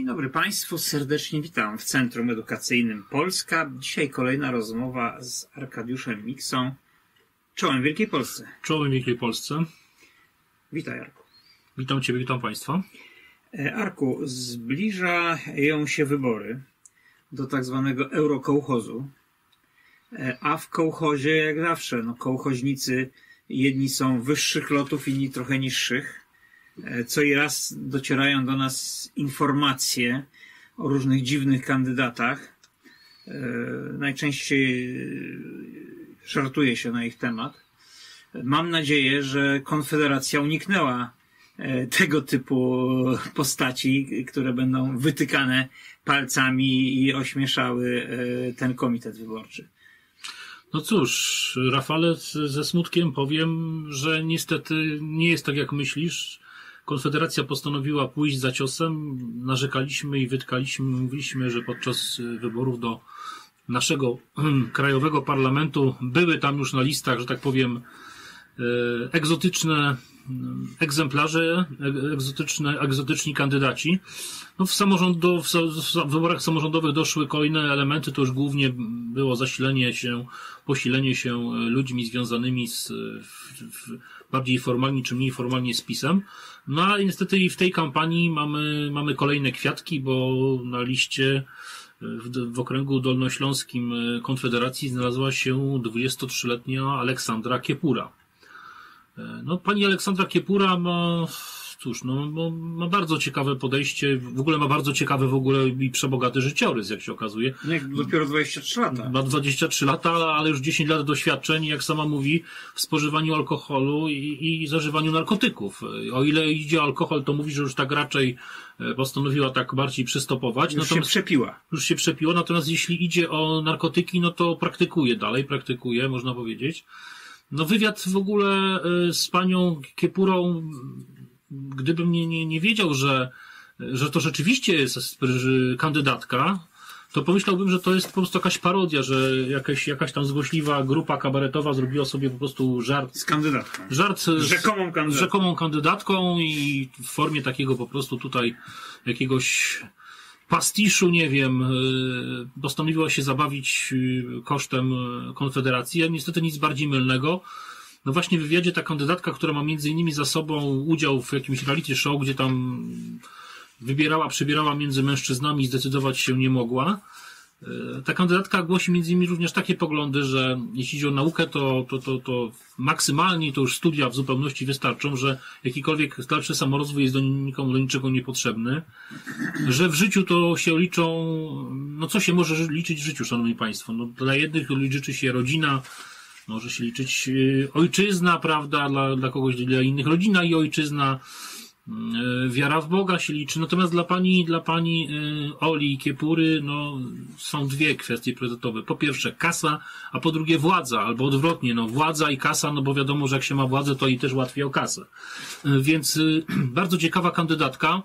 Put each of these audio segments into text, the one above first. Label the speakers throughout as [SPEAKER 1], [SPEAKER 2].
[SPEAKER 1] Dzień dobry Państwu, serdecznie witam w Centrum Edukacyjnym Polska. Dzisiaj kolejna rozmowa z Arkadiuszem Miksą, czołem Wielkiej Polsce.
[SPEAKER 2] Czołem Wielkiej Polsce.
[SPEAKER 1] Witaj Arku.
[SPEAKER 2] Witam Ciebie, witam Państwa.
[SPEAKER 1] E, Arku, zbliżają się wybory do tak zwanego eurokołchozu, e, a w kołchozie jak zawsze, no kołchoźnicy jedni są wyższych lotów, inni trochę niższych. E, co i raz docierają do nas informacje o różnych dziwnych kandydatach. E, najczęściej żartuje się na ich temat. Mam nadzieję, że Konfederacja uniknęła e, tego typu postaci, które będą wytykane palcami i ośmieszały ten komitet wyborczy.
[SPEAKER 2] No cóż, Rafale, ze smutkiem powiem, że niestety nie jest tak jak myślisz. Konfederacja postanowiła pójść za ciosem. Narzekaliśmy i wytkaliśmy, mówiliśmy, że podczas wyborów do naszego krajowego parlamentu były tam już na listach, że tak powiem, e, egzotyczne egzemplarze, egzotyczne, egzotyczni kandydaci. No w, samorząd do, w wyborach samorządowych doszły kolejne elementy, to już głównie było zasilenie się, posilenie się ludźmi związanymi z w, w, bardziej formalnie czy mniej formalnie z PiSem. No a niestety w tej kampanii mamy, mamy kolejne kwiatki, bo na liście w, w okręgu dolnośląskim Konfederacji znalazła się 23-letnia Aleksandra Kiepura. E, no, pani Aleksandra Kiepura ma, cóż, no, ma, ma bardzo ciekawe podejście, w ogóle ma bardzo ciekawy w ogóle i przebogaty życiorys, jak się okazuje.
[SPEAKER 1] No, jak dopiero 23 lata.
[SPEAKER 2] Ma 23 lata, ale już 10 lat doświadczeń, jak sama mówi, w spożywaniu alkoholu i, i zażywaniu narkotyków. O ile idzie o alkohol, to mówi, że już tak raczej e, postanowiła tak bardziej przystopować.
[SPEAKER 1] Już natomiast, się przepiła.
[SPEAKER 2] Już się przepiła, natomiast jeśli idzie o narkotyki, no to praktykuje dalej, praktykuje, można powiedzieć. No wywiad w ogóle y, z panią Kiepurą, gdybym nie, nie, nie wiedział, że, że to rzeczywiście jest kandydatka, to pomyślałbym, że to jest po prostu jakaś parodia, że jakaś, jakaś tam złośliwa grupa kabaretowa zrobiła sobie po prostu żart.
[SPEAKER 1] Z kandydatką.
[SPEAKER 2] Żart z
[SPEAKER 1] rzekomą kandydatką.
[SPEAKER 2] Z rzekomą kandydatką i w formie takiego po prostu tutaj jakiegoś pastiszu, nie wiem, y, postanowiła się zabawić y, kosztem y, Konfederacji, a niestety nic bardziej mylnego. No właśnie w wywiadzie ta kandydatka, która ma między innymi za sobą udział w jakimś reality show, gdzie tam wybierała, przebierała między mężczyznami i zdecydować się nie mogła. E, ta kandydatka głosi między innymi również takie poglądy, że jeśli chodzi o naukę, to, to, to, to maksymalnie to już studia w zupełności wystarczą, że jakikolwiek dalszy samorozwój jest do nikomu do niczego niepotrzebny, że w życiu to się liczą, no co się może liczyć w życiu, szanowni państwo? No, dla jednych liczy się rodzina, może się liczyć e, ojczyzna, prawda, dla, dla kogoś, dla innych rodzina i ojczyzna, E, wiara w Boga się liczy. Natomiast dla pani, dla pani e, Oli Kiepury, no, są dwie kwestie priorytetowe. Po pierwsze kasa, a po drugie władza, albo odwrotnie, no, władza i kasa, no bo wiadomo, że jak się ma władzę, to i też łatwiej o kasę. Więc bardzo ciekawa kandydatka.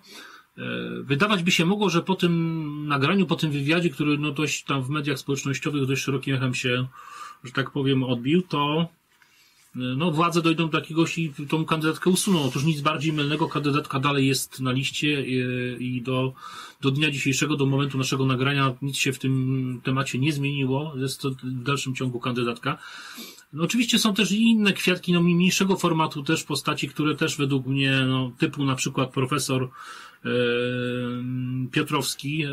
[SPEAKER 2] Wydawać by się mogło, że po tym nagraniu, po tym wywiadzie, który no dość tam w mediach społecznościowych dość szerokim echem się, że tak powiem, odbił, to no, władze dojdą do jakiegoś i tą kandydatkę usuną. Otóż nic bardziej mylnego, kandydatka dalej jest na liście e, i do, do dnia dzisiejszego, do momentu naszego nagrania nic się w tym temacie nie zmieniło. Jest to w dalszym ciągu kandydatka. No, oczywiście są też i inne kwiatki, no mniejszego formatu też postaci, które też według mnie, no, typu na przykład profesor Piotrowski, e,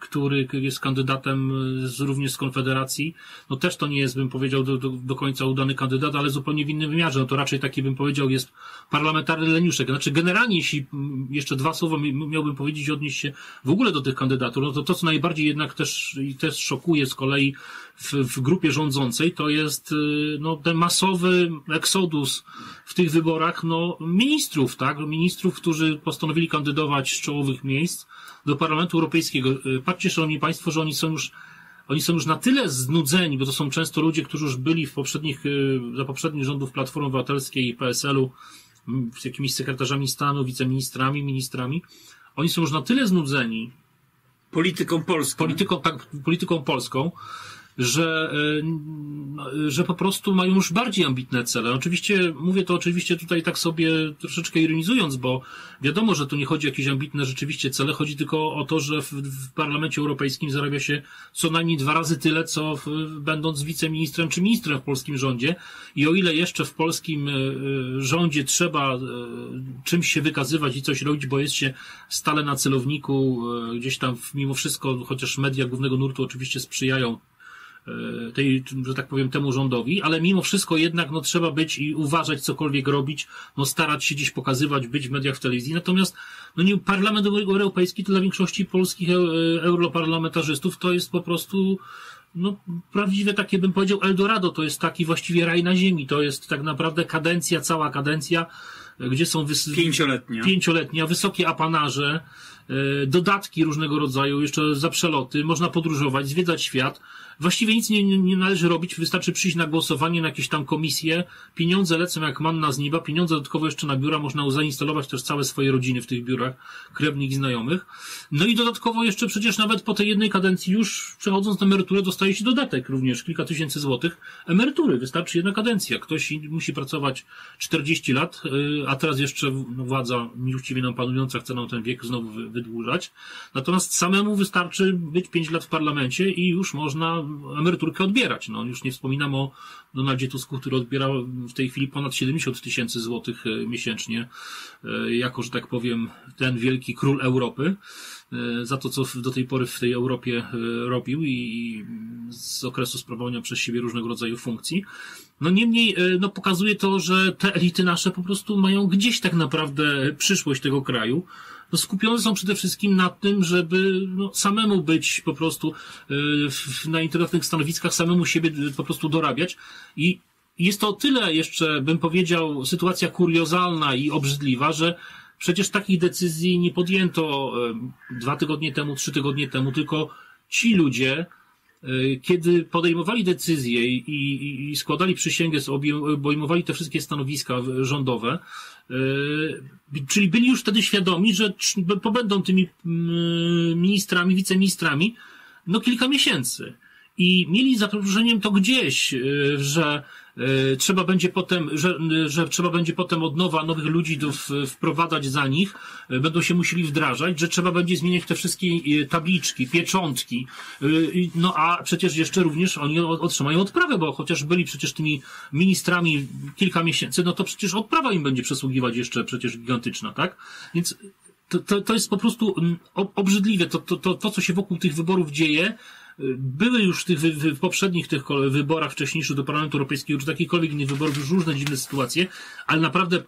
[SPEAKER 2] który jest kandydatem z, również z Konfederacji. No też to nie jest, bym powiedział, do, do, do końca udany kandydat, ale zupełnie w innym wymiarze. No to raczej taki, bym powiedział, jest parlamentarny leniuszek. Znaczy generalnie, jeśli jeszcze dwa słowa miałbym powiedzieć odnieść się w ogóle do tych kandydatur, no to to, co najbardziej jednak też, i też szokuje z kolei w, w grupie rządzącej, to jest y, no, ten masowy eksodus w tych wyborach no, ministrów, tak? Ministrów, którzy postanowili kandydować z czołowych miejsc do Parlamentu Europejskiego. Y, patrzcie, szanowni państwo, że oni są już oni są już na tyle znudzeni, bo to są często ludzie, którzy już byli w poprzednich, y, za poprzednich rządów Platformy Obywatelskiej i PSL-u z jakimiś sekretarzami stanu, wiceministrami, ministrami. Oni są już na tyle znudzeni
[SPEAKER 1] polityką polską,
[SPEAKER 2] polityką, tak, polityką polską że, e, że po prostu mają już bardziej ambitne cele. Oczywiście, mówię to oczywiście tutaj tak sobie troszeczkę ironizując, bo wiadomo, że tu nie chodzi o jakieś ambitne rzeczywiście cele, chodzi tylko o to, że w, w Parlamencie Europejskim zarabia się co najmniej dwa razy tyle, co w, będąc wiceministrem czy ministrem w polskim rządzie. I o ile jeszcze w polskim e, rządzie trzeba czymś się wykazywać i coś robić, bo jest się stale na celowniku, gdzieś tam mimo wszystko, chociaż media głównego nurtu oczywiście sprzyjają e, tej, że tak powiem, temu rządowi, ale mimo wszystko jednak no, trzeba być i uważać, cokolwiek robić, no, starać się gdzieś pokazywać, być w mediach, w telewizji. Natomiast no, nie, Parlament Europejski to dla większości polskich e, europarlamentarzystów to jest po prostu no, prawdziwe takie bym powiedział Eldorado, to jest taki właściwie raj na ziemi, to jest tak naprawdę kadencja, cała kadencja, gdzie są
[SPEAKER 1] wys... pięcioletnia.
[SPEAKER 2] pięcioletnia, wysokie apanarze, E, dodatki różnego rodzaju, jeszcze za przeloty, można podróżować, zwiedzać świat. Właściwie nic nie, nie należy robić, wystarczy przyjść na głosowanie na jakieś tam komisje, pieniądze lecą jak manna z nieba, pieniądze dodatkowo jeszcze na biura, można zainstalować też całe swoje rodziny w tych biurach, krewnych i znajomych. No i dodatkowo jeszcze przecież nawet po tej jednej kadencji już przechodząc na emeryturę dostaje się dodatek również, kilka tysięcy złotych emerytury, wystarczy jedna kadencja. Ktoś musi pracować 40 lat, y, a teraz jeszcze no, władza miłościwie nam panująca chce nam ten wiek znowu wydłużać. Natomiast samemu wystarczy być 5 lat w parlamencie i już można emeryturkę odbierać. No, już nie wspominam o Donaldzie Tusku, który odbiera w tej chwili ponad 70 tysięcy złotych e, miesięcznie, e, jako, że tak powiem, ten wielki król Europy, e, za to, co do tej pory w tej Europie robił i z okresu sprawowania przez siebie różnego rodzaju funkcji. No niemniej, no pokazuje to, że te elity nasze po prostu mają gdzieś tak naprawdę przyszłość tego kraju, no, skupione są przede wszystkim na tym, żeby no, samemu być po prostu y, na internetowych stanowiskach, samemu siebie y, po prostu dorabiać. I jest to o tyle jeszcze, bym powiedział, sytuacja kuriozalna i obrzydliwa, że przecież takich decyzji nie podjęto y, dwa tygodnie temu, trzy tygodnie temu, tylko ci ludzie, kiedy podejmowali decyzje i, i, i składali przysięgę, obejmowali te wszystkie stanowiska rządowe, Yy, czyli byli już wtedy świadomi, że pobędą tymi ministrami, wiceministrami no kilka miesięcy. I mieli zagrożeniem to gdzieś, yy, że E, trzeba będzie potem, że, że trzeba będzie potem od nowa nowych ludzi do, wprowadzać za nich, e, będą się musieli wdrażać, że trzeba będzie zmieniać te wszystkie e, tabliczki, pieczątki. No a przecież jeszcze również oni otrzymają odprawę, bo chociaż byli przecież tymi ministrami kilka miesięcy, no to przecież odprawa im będzie przysługiwać jeszcze przecież gigantyczna, tak? Więc to, to, to jest po prostu mm, obrzydliwe. To, to, to, to, co się wokół tych wyborów dzieje, były już w tych w poprzednich tych wyborach wcześniejszych do Parlamentu Europejskiego, czy takiekolwiek innych wyborów, już różne dziwne sytuacje, ale naprawdę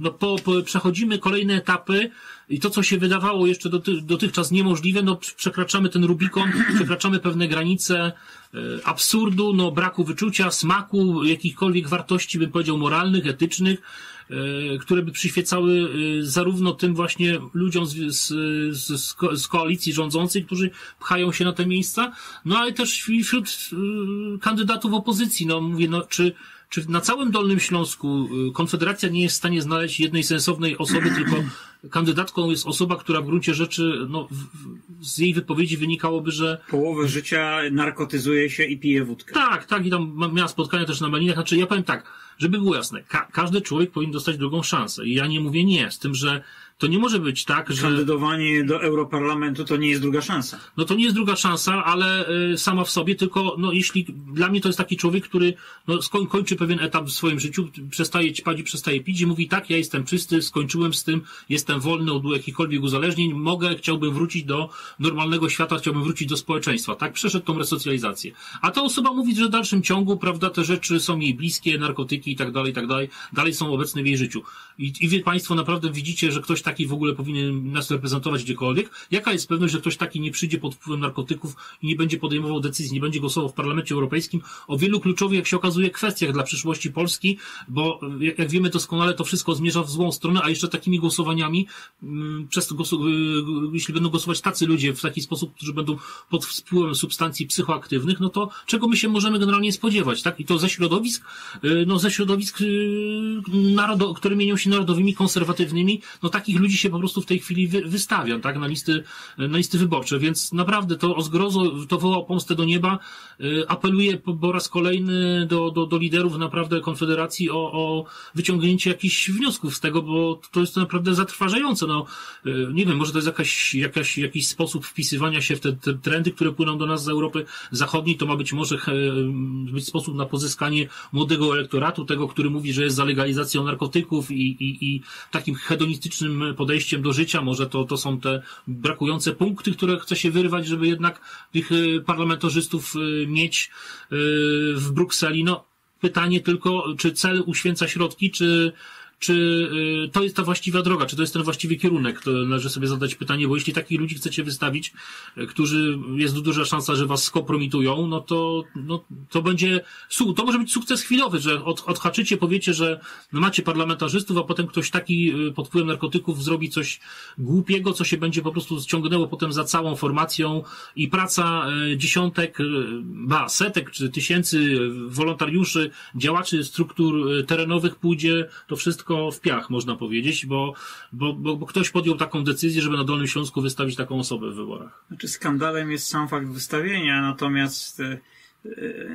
[SPEAKER 2] no, po, po, przechodzimy kolejne etapy i to, co się wydawało jeszcze doty, dotychczas niemożliwe, no przekraczamy ten Rubikon, przekraczamy pewne granice e, absurdu, no braku wyczucia, smaku, jakichkolwiek wartości, bym powiedział, moralnych, etycznych, które by przyświecały e, zarówno tym właśnie ludziom z, z, z, koalicji rządzącej, którzy pchają się na te miejsca, no ale też wśród e, kandydatów opozycji. No mówię, no czy czy na całym Dolnym Śląsku Konfederacja nie jest w stanie znaleźć jednej sensownej osoby, tylko kandydatką jest osoba, która w gruncie rzeczy, no, z jej wypowiedzi wynikałoby, że...
[SPEAKER 1] Połowę życia narkotyzuje się i pije wódkę.
[SPEAKER 2] Tak, tak, i tam miała spotkania też na Malinach. Znaczy, ja powiem tak, żeby było jasne, ka każdy człowiek powinien dostać drugą szansę. I ja nie mówię nie, z tym, że to nie może być tak, że...
[SPEAKER 1] Kandydowanie do Europarlamentu to nie jest druga szansa.
[SPEAKER 2] No to nie jest druga szansa, ale y, sama w sobie, tylko no jeśli dla mnie to jest taki człowiek, który no, skoń, kończy pewien etap w swoim życiu, przestaje ćpać i przestaje pić i mówi tak, ja jestem czysty, skończyłem z tym, jestem wolny od jakichkolwiek uzależnień, mogę, chciałbym wrócić do normalnego świata, chciałbym wrócić do społeczeństwa, tak? Przeszedł tą resocjalizację. A ta osoba mówi, że w dalszym ciągu, prawda, te rzeczy są jej bliskie, narkotyki i tak dalej, i tak dalej, dalej są obecne w jej życiu. I, i wie Państwo, naprawdę widzicie, że ktoś taki w ogóle powinien nas reprezentować gdziekolwiek? Jaka jest pewność, że ktoś taki nie przyjdzie pod wpływem narkotyków i nie będzie podejmował decyzji, nie będzie głosował w Parlamencie Europejskim o wielu kluczowych, jak się okazuje, kwestiach dla przyszłości Polski, bo jak wiemy doskonale, to wszystko zmierza w złą stronę, a jeszcze takimi głosowaniami, przez to, y, jeśli będą głosować tacy ludzie w taki sposób, którzy będą pod wpływem substancji psychoaktywnych, no to czego my się możemy generalnie spodziewać, tak? I to ze środowisk, y, no ze, środowisk, narodo, które mienią się narodowymi, konserwatywnymi, no takich ludzi się po prostu w tej chwili wy, tak, na listy, na listy wyborcze, więc naprawdę to o zgrozo, to woła pomstę do nieba, apeluję po, po raz kolejny do, do, do liderów naprawdę Konfederacji o, o wyciągnięcie jakichś wniosków z tego, bo to jest naprawdę zatrważające, no, nie wiem, może to jest jakaś, jakaś, jakiś sposób wpisywania się w te, te trendy, które płyną do nas z Europy Zachodniej, to ma być może być sposób na pozyskanie młodego elektoratu, tego, który mówi, że jest za legalizacją narkotyków i, i, i takim hedonistycznym podejściem do życia. Może to, to są te brakujące punkty, które chce się wyrwać, żeby jednak tych e, parlamentarzystów mieć w Brukseli. No, pytanie tylko, czy cel uświęca środki, czy czy y, to jest ta właściwa droga, czy to jest ten właściwy kierunek, to należy sobie zadać pytanie, bo jeśli takich ludzi chcecie wystawić, y, którzy jest duża szansa, że was skompromitują, no to, no, to będzie, to może być sukces chwilowy, że od, odhaczycie, powiecie, że macie parlamentarzystów, a potem ktoś taki y, pod wpływem narkotyków zrobi coś głupiego, co się będzie po prostu ciągnęło potem za całą formacją i praca dziesiątek, ba, setek czy tysięcy wolontariuszy, działaczy struktur terenowych pójdzie to wszystko wszystko w piach, można powiedzieć, bo, bo, bo, bo ktoś podjął taką decyzję, żeby na Dolnym Śląsku wystawić taką osobę w wyborach.
[SPEAKER 1] Znaczy skandalem jest sam fakt wystawienia, natomiast e, e,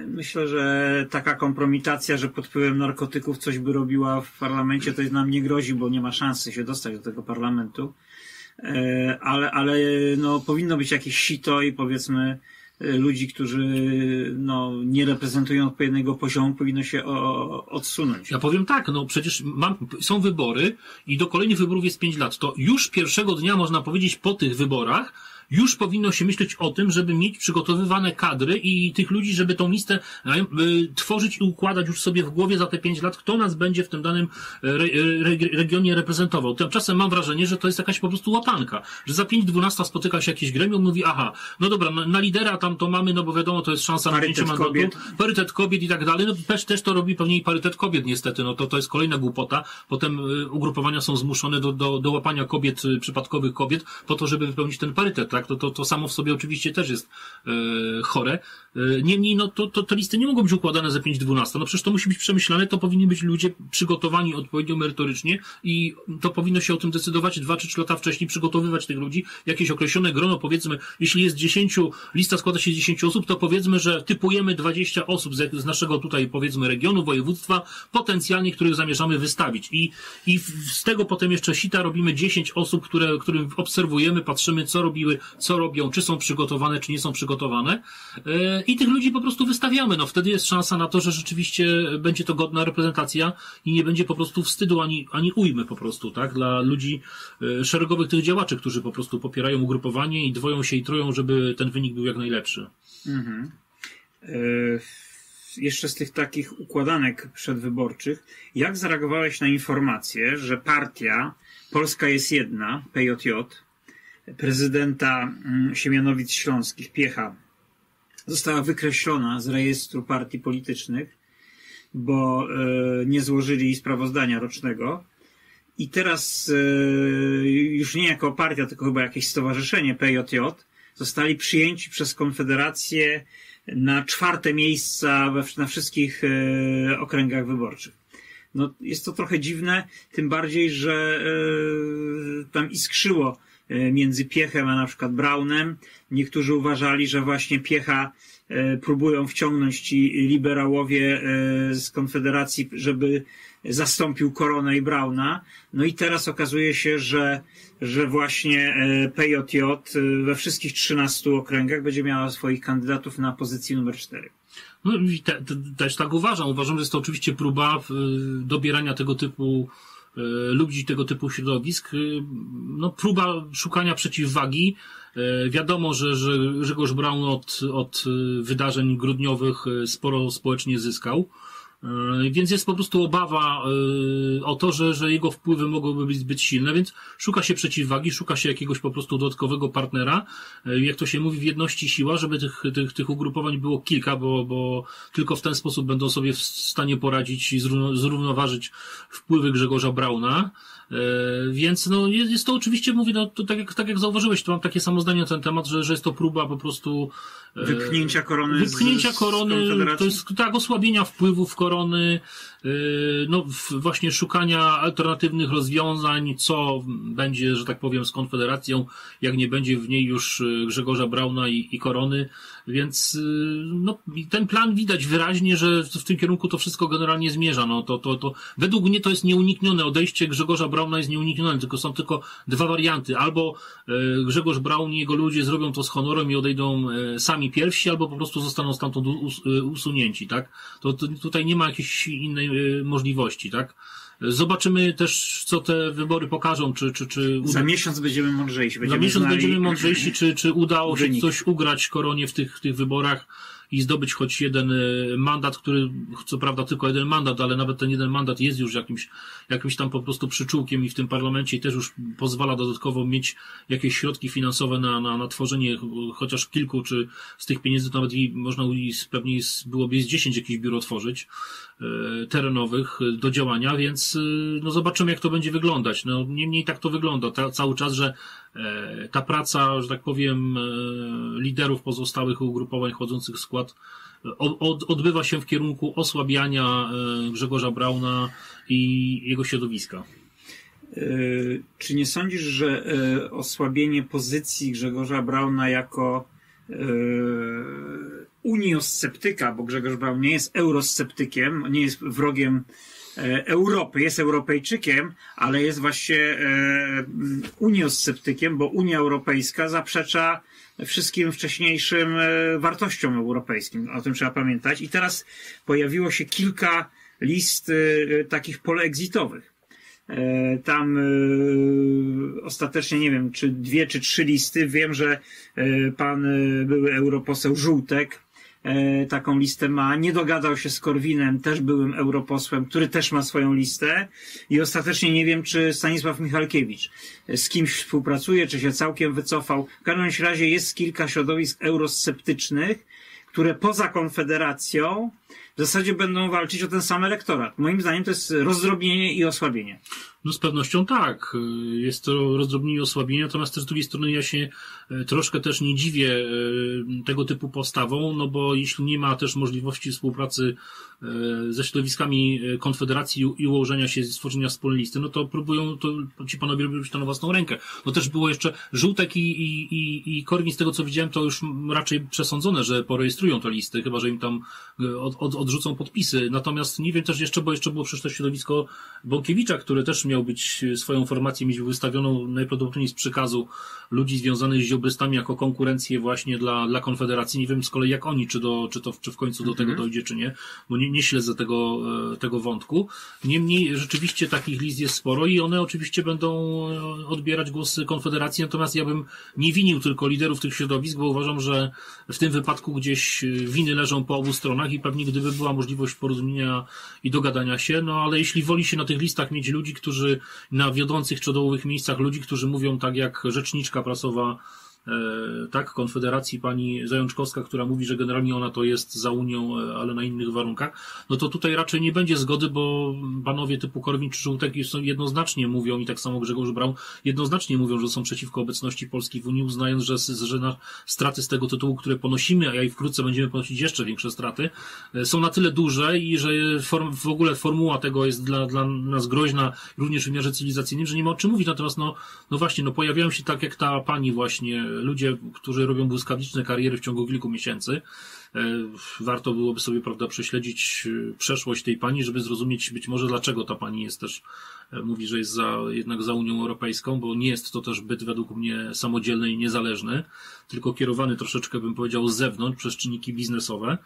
[SPEAKER 1] myślę, że taka kompromitacja, że pod wpływem narkotyków coś by robiła w parlamencie, to nam nie grozi, bo nie ma szansy się dostać do tego parlamentu. E, ale, ale no, powinno być jakieś sito i powiedzmy ludzi, którzy no, nie reprezentują odpowiedniego poziomu, powinno się o, odsunąć.
[SPEAKER 2] Ja powiem tak, no przecież mam, są wybory i do kolejnych wyborów jest pięć lat. To już pierwszego dnia można powiedzieć po tych wyborach, już powinno się myśleć o tym, żeby mieć przygotowywane kadry i tych ludzi, żeby tą listę e, tworzyć i układać już sobie w głowie za te pięć lat, kto nas będzie w tym danym e, re, re, regionie reprezentował. Tymczasem mam wrażenie, że to jest jakaś po prostu łapanka, że za pięć dwunasta spotyka się jakieś gremium, mówi, aha, no dobra, na, lidera tam to mamy, no bo wiadomo, to jest szansa
[SPEAKER 1] na pięciu mandatów,
[SPEAKER 2] parytet kobiet i tak dalej, no też, też to robi pewnie i parytet kobiet niestety, no to, to jest kolejna głupota, potem e, ugrupowania są zmuszone do, do, do łapania kobiet, przypadkowych kobiet, po to, żeby wypełnić ten parytet, tak? To, to, to samo w sobie oczywiście też jest e, chore. E, niemniej, no to, to te listy nie mogą być układane za 5-12. No przecież to musi być przemyślane, to powinni być ludzie przygotowani odpowiednio merytorycznie i to powinno się o tym decydować 2 3 lata wcześniej, przygotowywać tych ludzi, jakieś określone grono, powiedzmy, jeśli jest 10, lista składa się z 10 osób, to powiedzmy, że typujemy 20 osób z, z naszego tutaj, powiedzmy, regionu, województwa, potencjalnie, których zamierzamy wystawić. I, I z tego potem jeszcze sita robimy 10 osób, które, którym obserwujemy, patrzymy, co robiły, co robią, czy są przygotowane, czy nie są przygotowane. E, I tych ludzi po prostu wystawiamy. No wtedy jest szansa na to, że rzeczywiście będzie to godna reprezentacja i nie będzie po prostu wstydu ani, ani ujmy po prostu, tak? Dla ludzi e, szeregowych tych działaczy, którzy po prostu popierają ugrupowanie i dwoją się i troją, żeby ten wynik był jak najlepszy. Mhm.
[SPEAKER 1] E, jeszcze z tych takich układanek przedwyborczych, jak zareagowałeś na informację, że partia Polska jest jedna, PJJ, prezydenta mm, Siemianowic Śląskich, Piecha, została wykreślona z rejestru partii politycznych, bo e, nie złożyli sprawozdania rocznego. I teraz e, już nie jako partia, tylko chyba jakieś stowarzyszenie PJJ zostali przyjęci przez Konfederację na czwarte miejsca na wszystkich e, okręgach wyborczych. No, jest to trochę dziwne, tym bardziej, że tam iskrzyło między Piechem a na przykład Braunem. Niektórzy uważali, że właśnie Piecha e, próbują wciągnąć ci liberałowie e, z Konfederacji, żeby zastąpił Koronę i Brauna. No i teraz okazuje się, że, że właśnie PJJ we wszystkich 13 okręgach będzie miała swoich kandydatów na pozycji numer 4.
[SPEAKER 2] No te, te, też tak uważam. Uważam, że jest to oczywiście próba dobierania tego typu E, ludzi tego typu środowisk, e, no próba szukania przeciwwagi. E, wiadomo, że, że Grzegorz Braun od, od wydarzeń grudniowych sporo społecznie zyskał. E, więc jest po prostu obawa e, o to, że, że jego wpływy mogłyby być zbyt silne, więc szuka się przeciwwagi, szuka się jakiegoś po prostu dodatkowego partnera. E, jak to się mówi, w jedności siła, żeby tych, tych, tych ugrupowań było kilka, bo, bo tylko w ten sposób będą sobie w stanie poradzić i zrównoważyć wpływy Grzegorza Brauna. Więc no, jest, to oczywiście, mówię, no, to tak, jak, tak jak zauważyłeś, to mam takie samo zdanie na ten temat, że, że jest to próba po prostu
[SPEAKER 1] Wypchnięcia korony.
[SPEAKER 2] Wypchnięcia z, korony, z to jest tak, osłabienia wpływów korony, no, właśnie szukania alternatywnych rozwiązań, co będzie, że tak powiem, z Konfederacją, jak nie będzie w niej już Grzegorza Brauna i, i Korony, więc no, ten plan widać wyraźnie, że w tym kierunku to wszystko generalnie zmierza. No, to, to, to, według mnie to jest nieuniknione. Odejście Grzegorza Brauna jest nieuniknione, tylko są tylko dwa warianty. Albo Grzegorz Braun i jego ludzie zrobią to z honorem i odejdą sami pierwsi, albo po prostu zostaną stamtąd usunięci, tak? To, to tutaj nie ma jakiejś innej możliwości, tak? Zobaczymy też, co te wybory pokażą, czy, czy, czy
[SPEAKER 1] uda... Za miesiąc będziemy mądrzejsi.
[SPEAKER 2] Będziemy Za miesiąc znali... będziemy mądrzejsi, czy, czy udało się coś ugrać koronie w tych, w tych wyborach i zdobyć choć jeden e, mandat, który, co prawda tylko jeden mandat, ale nawet ten jeden mandat jest już jakimś, jakimś tam po prostu przyczółkiem i w tym parlamencie i też już pozwala dodatkowo mieć jakieś środki finansowe na, na, na tworzenie chociaż kilku, czy z tych pieniędzy nawet i można pewnie byłoby z 10 jakichś biuro tworzyć e, terenowych do działania, więc e, no zobaczymy jak to będzie wyglądać. No niemniej tak to wygląda ta, cały czas, że ta praca, że tak powiem, e, liderów pozostałych ugrupowań wchodzących w skład od, odbywa się w kierunku osłabiania e, Grzegorza Brauna i jego środowiska.
[SPEAKER 1] Czy nie sądzisz, że osłabienie pozycji Grzegorza Brauna jako uniosceptyka, bo Grzegorz Braun nie jest eurosceptykiem, nie jest wrogiem E, Europy, jest Europejczykiem, ale jest właśnie e, uniosceptykiem, bo Unia Europejska zaprzecza wszystkim wcześniejszym e, wartościom europejskim. O tym trzeba pamiętać. I teraz pojawiło się kilka list takich poleexitowych. Tam ostatecznie nie wiem, czy dwie czy trzy listy. Wiem, że pan były europoseł Żółtek E, taką listę ma. Nie dogadał się z Korwinem, też byłym europosłem, który też ma swoją listę. I ostatecznie nie wiem, czy Stanisław Michalkiewicz z kimś współpracuje, czy się całkiem wycofał. W każdym razie jest kilka środowisk eurosceptycznych, które poza Konfederacją w zasadzie będą walczyć o ten sam elektorat. Moim zdaniem to jest rozdrobnienie i osłabienie.
[SPEAKER 2] No z pewnością tak. Jest to rozdrobnienie osłabienie, natomiast też z drugiej strony ja się e, troszkę też nie dziwię e, tego typu postawą, no bo jeśli nie ma też możliwości współpracy e, ze środowiskami Konfederacji i ułożenia się, stworzenia wspólnej listy, no to próbują, to ci panowie robić to na własną rękę. No też było jeszcze Żółtek i, i, i, i Korwin, z tego co widziałem, to już raczej przesądzone, że porejestrują te listy, chyba że im tam od, od, odrzucą podpisy. Natomiast nie wiem też jeszcze, bo jeszcze było przecież to środowisko Bąkiewicza, które też miał być swoją formację mieć wystawioną najprawdopodobniej z przekazu ludzi związanych z ziobrystami jako konkurencję właśnie dla, dla Konfederacji. Nie wiem z kolei jak oni, czy, do, czy, to, czy w końcu do tego mhm. dojdzie, czy nie, bo nie, nie śledzę tego, e, tego wątku. Niemniej rzeczywiście takich list jest sporo i one oczywiście będą e, odbierać głosy Konfederacji, natomiast ja bym nie winił tylko liderów tych środowisk, bo uważam, że w tym wypadku gdzieś e, winy leżą po obu stronach i pewnie gdyby była możliwość porozumienia i dogadania się, no ale jeśli woli się na tych listach mieć ludzi, którzy na wiodących czodowych miejscach, ludzi, którzy mówią tak jak rzeczniczka prasowa tak, Konfederacji pani Zajączkowska, która mówi, że generalnie ona to jest za Unią, e, ale na innych warunkach, no to tutaj raczej nie będzie zgody, bo panowie typu Korwin czy Żółtek jednoznacznie mówią i tak samo Grzegorz Braun jednoznacznie mówią, że są przeciwko obecności Polski w Unii, uznając, że, że na straty z tego tytułu, które ponosimy, a i wkrótce będziemy ponosić jeszcze większe straty, e, są na tyle duże i że form, w ogóle formuła tego jest dla, dla nas groźna również w wymiarze cywilizacyjnym, że nie ma o czym mówić. Natomiast no, no właśnie, no pojawiają się tak jak ta pani właśnie ludzie, którzy robią błyskawiczne kariery w ciągu kilku miesięcy. E, warto byłoby sobie, prawda, prześledzić e, przeszłość tej pani, żeby zrozumieć być może dlaczego ta pani jest też E, mówi, że jest za, jednak za Unią Europejską, bo nie jest to też byt według mnie samodzielny i niezależny, tylko kierowany troszeczkę, bym powiedział, z zewnątrz przez czynniki biznesowe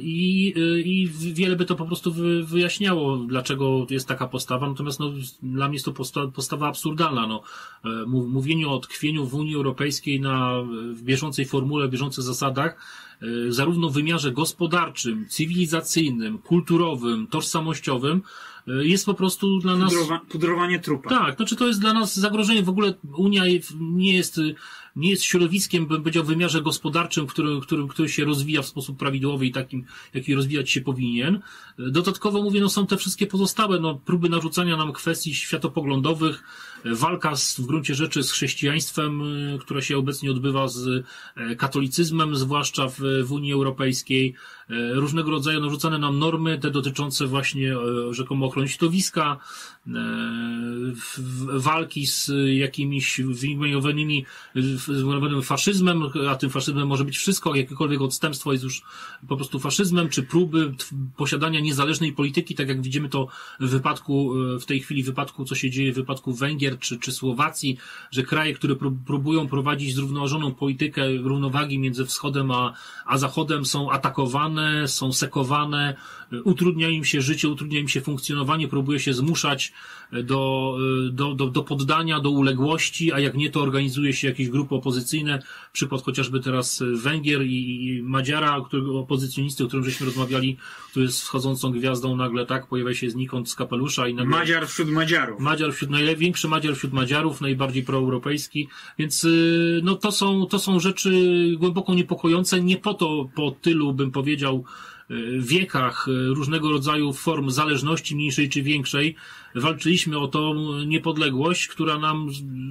[SPEAKER 2] i, i wiele by to po prostu wyjaśniało, dlaczego jest taka postawa, natomiast no, dla mnie jest to postawa absurdalna. No, mówienie o tkwieniu w Unii Europejskiej na, w bieżącej formule, w bieżących zasadach, zarówno w wymiarze gospodarczym, cywilizacyjnym, kulturowym, tożsamościowym, jest po prostu dla nas...
[SPEAKER 1] Pudrowa, pudrowanie trupa.
[SPEAKER 2] Tak, znaczy to jest dla nas zagrożenie. W ogóle Unia nie jest, nie jest środowiskiem, bym powiedział, w wymiarze gospodarczym, który, który, który się rozwija w sposób prawidłowy i takim, jaki rozwijać się powinien. Dodatkowo mówię, no są te wszystkie pozostałe, no próby narzucania nam kwestii światopoglądowych, walka z, w gruncie rzeczy z chrześcijaństwem, która się obecnie odbywa z katolicyzmem, zwłaszcza w, w Unii Europejskiej, różnego rodzaju narzucane nam normy, te dotyczące właśnie rzekomo ochrony środowiska, walki z jakimiś wyimieniowanymi faszyzmem, a tym faszyzmem może być wszystko, jakiekolwiek odstępstwo jest już po prostu faszyzmem, czy próby posiadania niezależnej polityki, tak jak widzimy to w wypadku, w tej chwili w wypadku, co się dzieje w wypadku Węgier czy, czy Słowacji, że kraje, które próbują prowadzić zrównoważoną politykę równowagi między wschodem a, a zachodem są atakowane, są sekowane, utrudnia im się życie, utrudnia im się funkcjonowanie, próbuje się zmuszać do, do, do, do poddania, do uległości, a jak nie, to organizuje się jakieś grupy opozycyjne. Przykład chociażby teraz Węgier i, i Madziara, którego opozycjonisty, o którym żeśmy rozmawiali, który jest wschodzącą gwiazdą nagle, tak, pojawia się znikąd z kapelusza i nagle...
[SPEAKER 1] Madziar wśród Madziarów.
[SPEAKER 2] Madziar wśród, największy Madziar wśród Madziarów, najbardziej proeuropejski, więc no to są, to są rzeczy głęboko niepokojące, nie po to, po tylu bym powiedział, wiekach różnego rodzaju form zależności mniejszej czy większej walczyliśmy o tą niepodległość, która nam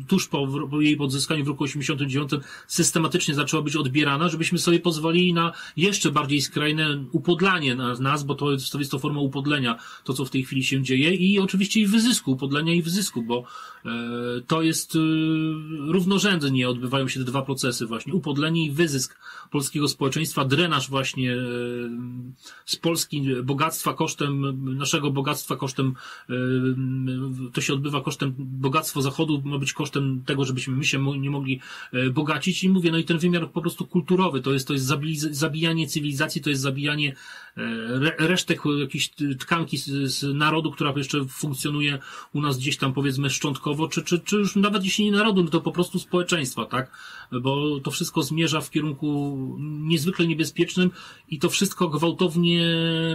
[SPEAKER 2] tuż po jej odzyskaniu w roku 89 systematycznie zaczęła być odbierana, żebyśmy sobie pozwolili na jeszcze bardziej skrajne upodlanie nas, bo to jest, to jest to forma upodlenia, to co w tej chwili się dzieje i oczywiście i wyzysku, upodlenia i wyzysku, bo e, to jest e, równorzędnie odbywają się te dwa procesy właśnie, upodlenie i wyzysk polskiego społeczeństwa, drenaż właśnie e, z Polski bogactwa kosztem, naszego bogactwa kosztem to się odbywa kosztem, bogactwo Zachodu ma być kosztem tego, żebyśmy my się nie mogli e, bogacić. I mówię, no i ten wymiar po prostu kulturowy, to jest, to jest zabijanie cywilizacji, to jest zabijanie e, resztek jakiejś tkanki z, z narodu, która jeszcze funkcjonuje u nas gdzieś tam powiedzmy szczątkowo, czy, czy, czy już nawet jeśli nie narodu, no to po prostu społeczeństwa, tak? Bo to wszystko zmierza w kierunku niezwykle niebezpiecznym i to wszystko gwałtownie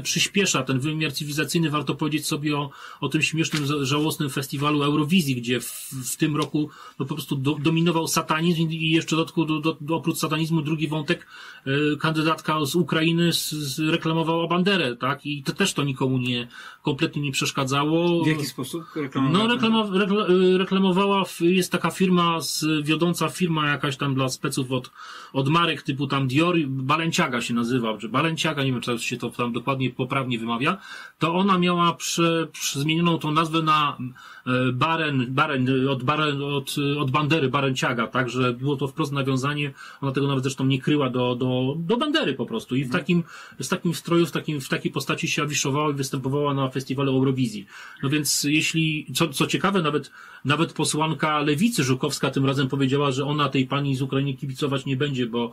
[SPEAKER 2] przyspiesza ten wymiar cywilizacyjny. Warto powiedzieć sobie o, o tym śmiesznym żałosnym festiwalu Eurowizji, gdzie w, w tym roku no, po prostu do, dominował satanizm i jeszcze dodatku, do, do, oprócz satanizmu drugi wątek, y, kandydatka z Ukrainy z, z reklamowała banderę, tak? I to też to nikomu nie, kompletnie nie przeszkadzało.
[SPEAKER 1] W jaki sposób reklamowała?
[SPEAKER 2] No, reklama, rekla, reklamowała, jest taka firma, z, wiodąca firma jakaś tam dla speców od, od marek typu tam Dior, Balenciaga się nazywa, czy Balenciaga, nie wiem, czy się to tam dokładnie poprawnie wymawia, to ona miała prze, prze, zmienioną tą nazwę na e, Baren, Baren od, Baren, od, od Bandery, Barenciaga, tak, że było to wprost nawiązanie, ona tego nawet zresztą nie kryła do, do, do Bandery po prostu i w takim, z takim stroju, w, takim, w takiej postaci się awiszowała i występowała na festiwalu Eurowizji. No więc jeśli, co, co ciekawe, nawet, nawet posłanka Lewicy Żukowska tym razem powiedziała, że ona tej pani z Ukrainy kibicować nie będzie, bo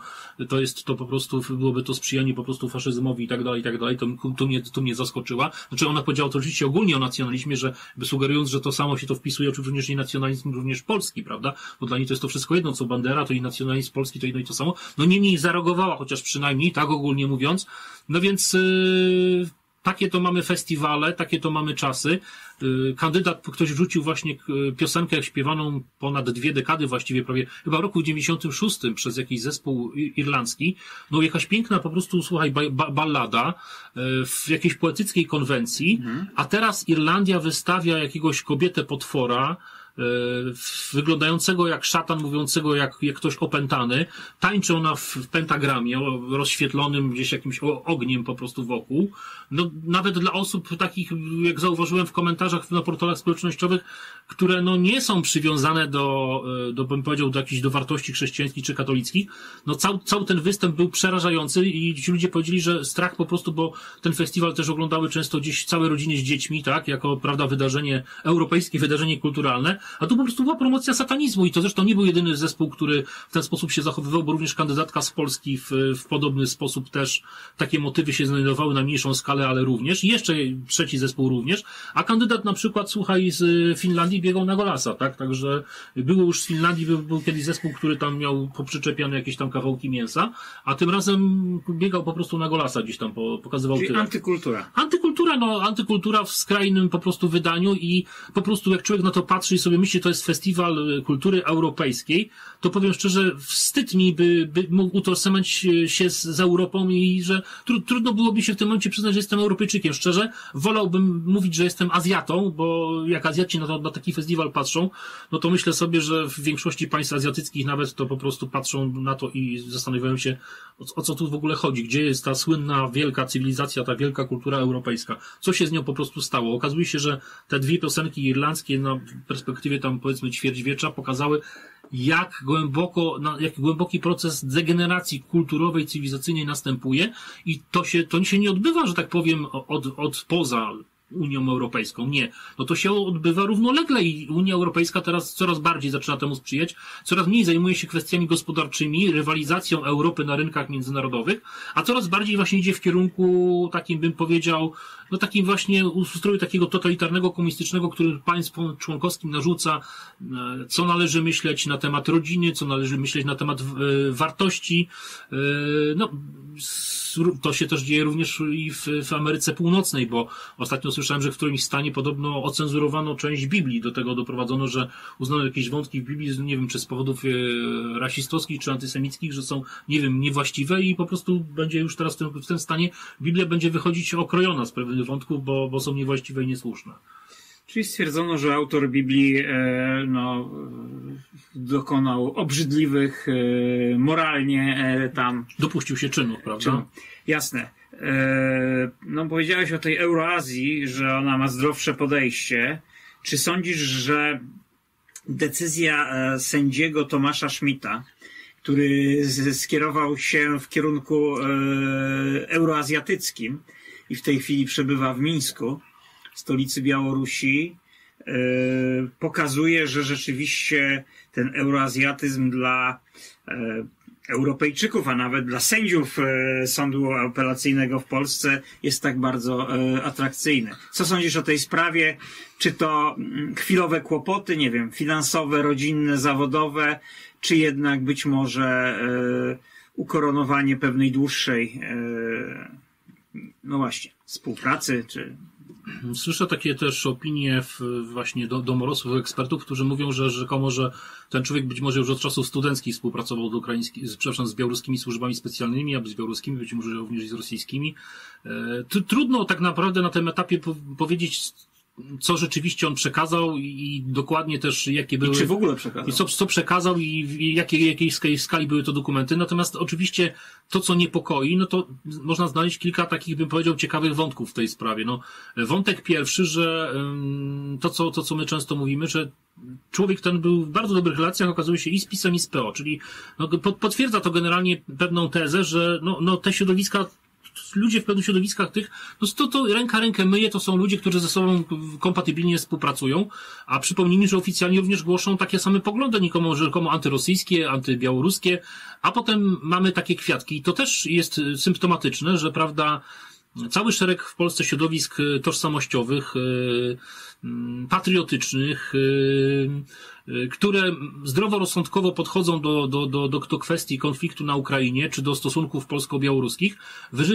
[SPEAKER 2] to jest to po prostu, byłoby to sprzyjanie po prostu faszyzmowi i tak dalej, i tak dalej, to, to mnie, to mnie zaskoczyła. Znaczy ona powiedziała to oczywiście ogólnie o nacjonalizmie, że sugerując, że to samo się to wpisuje, oczywiście również i nacjonalizm również polski, prawda? Bo dla niej to jest to wszystko jedno, co Bandera, to i nacjonalizm polski, to jedno i to samo. No niemniej zareagowała, chociaż przynajmniej, tak ogólnie mówiąc. No więc yy, takie to mamy festiwale, takie to mamy czasy. Y, kandydat, ktoś rzucił właśnie y, piosenkę śpiewaną ponad dwie dekady, właściwie prawie, chyba w roku 96 przez jakiś zespół irlandzki. No jakaś piękna po prostu, słuchaj, ba ballada y, w jakiejś poetyckiej konwencji, mhm. a teraz Irlandia wystawia jakiegoś kobietę potwora, wyglądającego jak szatan, mówiącego jak, jak ktoś opętany. Tańczy ona w pentagramie, rozświetlonym gdzieś jakimś ogniem po prostu wokół. No, nawet dla osób takich, jak zauważyłem w komentarzach na portalach społecznościowych, które no nie są przywiązane do, e, do bym powiedział, do jakichś do wartości chrześcijańskich czy katolickich, no cały, cały ten występ był przerażający i ci ludzie powiedzieli, że strach po prostu, bo ten festiwal też oglądały często gdzieś całe rodziny z dziećmi, tak, jako, prawda, wydarzenie, europejskie wydarzenie kulturalne, A tu po prostu była promocja satanizmu i to zresztą nie był jedyny zespół, który w ten sposób się zachowywał, bo również kandydatka z Polski w, w podobny sposób też takie motywy się znajdowały na mniejszą skalę, ale również. I jeszcze trzeci zespół również. A kandydat na przykład, słuchaj, z Finlandii biegał na Golasa, tak? Także było już z Finlandii, był, był kiedyś zespół, który tam miał poprzyczepiane jakieś tam kawałki mięsa, a tym razem biegał po prostu na Golasa gdzieś tam, pokazywał
[SPEAKER 1] Czyli antykultura.
[SPEAKER 2] Antykultura, no, antykultura w skrajnym po prostu wydaniu i po prostu jak człowiek na to patrzy i sobie myśli, to jest festiwal e, kultury europejskiej, to powiem szczerze, wstyd mi by, by mógł utożsamiać się z, z Europą i że tru, trudno byłoby się w tym momencie przyznać, że jestem Europejczykiem. Szczerze, wolałbym mówić, że jestem Azjatą, bo jak Azjaci na, na taki festiwal patrzą, no to myślę sobie, że w większości państw azjatyckich nawet to po prostu patrzą na to i zastanawiają się, o, o co tu w ogóle chodzi, gdzie jest ta słynna wielka cywilizacja, ta wielka kultura europejska. Co się z nią po prostu stało? Okazuje się, że te dwie piosenki irlandzkie na perspektywie tam powiedzmy ćwierćwiecza pokazały, jak głęboko, jak głęboki proces degeneracji kulturowej, cywilizacyjnej następuje i to się, to się nie odbywa, że tak powiem, od, od poza Unią Europejską. Nie. No to się odbywa równolegle i Unia Europejska teraz coraz bardziej zaczyna temu sprzyjać, coraz mniej zajmuje się kwestiami gospodarczymi, rywalizacją Europy na rynkach międzynarodowych, a coraz bardziej właśnie idzie w kierunku takim, bym powiedział, no takim właśnie ustroju takiego totalitarnego, komunistycznego, który państwom członkowskim narzuca, e, co należy myśleć na temat rodziny, co należy myśleć na temat e, wartości. E, no, to się też dzieje również i w, w Ameryce Północnej, bo ostatnio słyszałem, że w którymś stanie podobno ocenzurowano część Biblii. Do tego doprowadzono, że uznano jakieś wątki w Biblii, nie wiem, czy z powodów rasistowskich, czy antysemickich, że są, nie wiem, niewłaściwe i po prostu będzie już teraz w tym, w tym stanie Biblia będzie wychodzić okrojona z pewnych wątków, bo, bo są niewłaściwe i niesłuszne.
[SPEAKER 1] Czyli stwierdzono, że autor Biblii e, no, dokonał obrzydliwych e, moralnie e, tam.
[SPEAKER 2] Dopuścił się czynów, prawda?
[SPEAKER 1] Jasne. E, no, powiedziałeś o tej Euroazji, że ona ma zdrowsze podejście. Czy sądzisz, że decyzja e, sędziego Tomasza Schmidta, który skierował się w kierunku e, euroazjatyckim, i w tej chwili przebywa w Mińsku, stolicy Białorusi, pokazuje, że rzeczywiście ten euroazjatyzm dla Europejczyków, a nawet dla sędziów e, sądu apelacyjnego w Polsce jest tak bardzo atrakcyjny. Co sądzisz o tej sprawie? Czy to mm, chwilowe kłopoty, nie wiem, finansowe, rodzinne, zawodowe, czy jednak być może ukoronowanie pewnej dłuższej no właśnie, współpracy, czy...
[SPEAKER 2] Słyszę takie też opinie właśnie do, domorosłych ekspertów, którzy mówią, że rzekomo, że ten człowiek być może już od czasów studenckich współpracował z ukraińskimi, przepraszam, z białoruskimi służbami specjalnymi, albo z białoruskimi, być może również z rosyjskimi. E, trudno tak naprawdę na tym etapie powiedzieć, co rzeczywiście on przekazał i dokładnie też jakie były...
[SPEAKER 1] I czy w ogóle przekazał.
[SPEAKER 2] I co, co przekazał i w jakiej, jakiej skali były to dokumenty. Natomiast oczywiście to, co niepokoi, no to można znaleźć kilka takich, bym powiedział, ciekawych wątków w tej sprawie. No, wątek pierwszy, że to, co, to, co my często mówimy, że człowiek ten był w bardzo dobrych relacjach, okazuje się i z PiSem, i z PO, czyli no, potwierdza to generalnie pewną tezę, że no, no, te środowiska ludzie w pewnych środowiskach tych, no to, to ręka rękę myje, to są ludzie, którzy ze sobą kompatybilnie współpracują, a przypomnijmy, że oficjalnie również głoszą takie same poglądy, nikomu rzekomo antyrosyjskie, antybiałoruskie, a potem mamy takie kwiatki. I to też jest symptomatyczne, że prawda, cały szereg w Polsce środowisk tożsamościowych, e, patriotycznych, e, Y, które zdroworozsądkowo podchodzą do, do, do, do, kwestii konfliktu na Ukrainie, czy do stosunków polsko-białoruskich,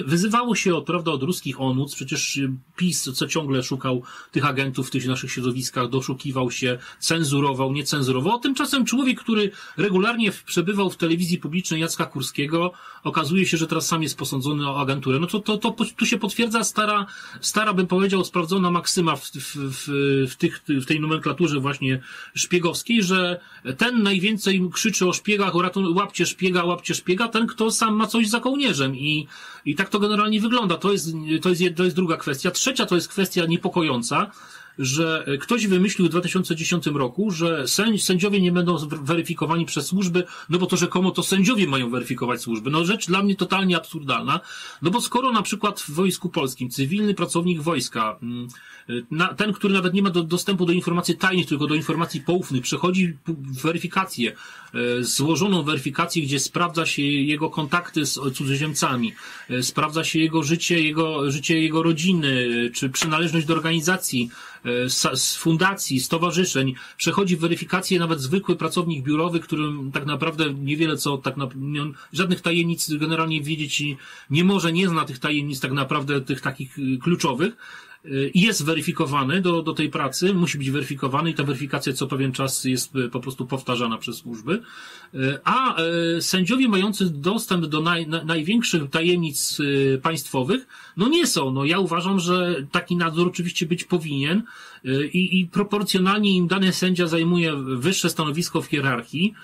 [SPEAKER 2] wyzywało się od, prawda, od ruskich onóc, przecież PiS, co ciągle szukał tych agentów w tych naszych środowiskach, doszukiwał się, cenzurował, nie cenzurował. Tymczasem człowiek, który regularnie przebywał w telewizji publicznej Jacka Kurskiego, okazuje się, że teraz sam jest posądzony o agenturę. No to, to, to tu się potwierdza stara, stara bym powiedział, sprawdzona maksyma w, w, w, w, tych, w tej nomenklaturze właśnie szpiegowskiej, że ten najwięcej krzyczy o szpiegach, o ratun- łapcie szpiega, łapcie szpiega, ten, kto sam ma coś za kołnierzem. I, i tak to generalnie wygląda. To jest, to jest, to jest druga kwestia. Trzecia to jest kwestia niepokojąca. że ktoś wymyślił w 2010 roku, że sędziowie nie będą weryfikowani przez służby, no bo to rzekomo to sędziowie mają weryfikować służby. No rzecz dla mnie totalnie absurdalna, no bo skoro na przykład w Wojsku Polskim cywilny pracownik wojska, mm, ten, który nawet nie ma do, dostępu do informacji tajnych, tylko do informacji poufnych, przechodzi weryfikację, e, złożoną weryfikację, gdzie sprawdza się jego kontakty z cudzoziemcami, e, sprawdza się jego życie, jego życie jego rodziny, czy przynależność do organizacji, e, z fundacji, stowarzyszeń, przechodzi weryfikację nawet zwykły pracownik biurowy, którym tak naprawdę niewiele co, tak na, żadnych tajemnic generalnie wiedzieć nie może, nie zna tych tajemnic tak naprawdę, tych takich kluczowych, i jest weryfikowany do, do tej pracy, musi być weryfikowany i ta weryfikacja co pewien czas jest e, po prostu powtarzana przez służby. E, a e, sędziowie mający dostęp do naj, na, największych tajemnic państwowych, no nie są. No ja uważam, że taki nadzór oczywiście być powinien i, i proporcjonalnie im dany sędzia zajmuje wyższe stanowisko w hierarchii,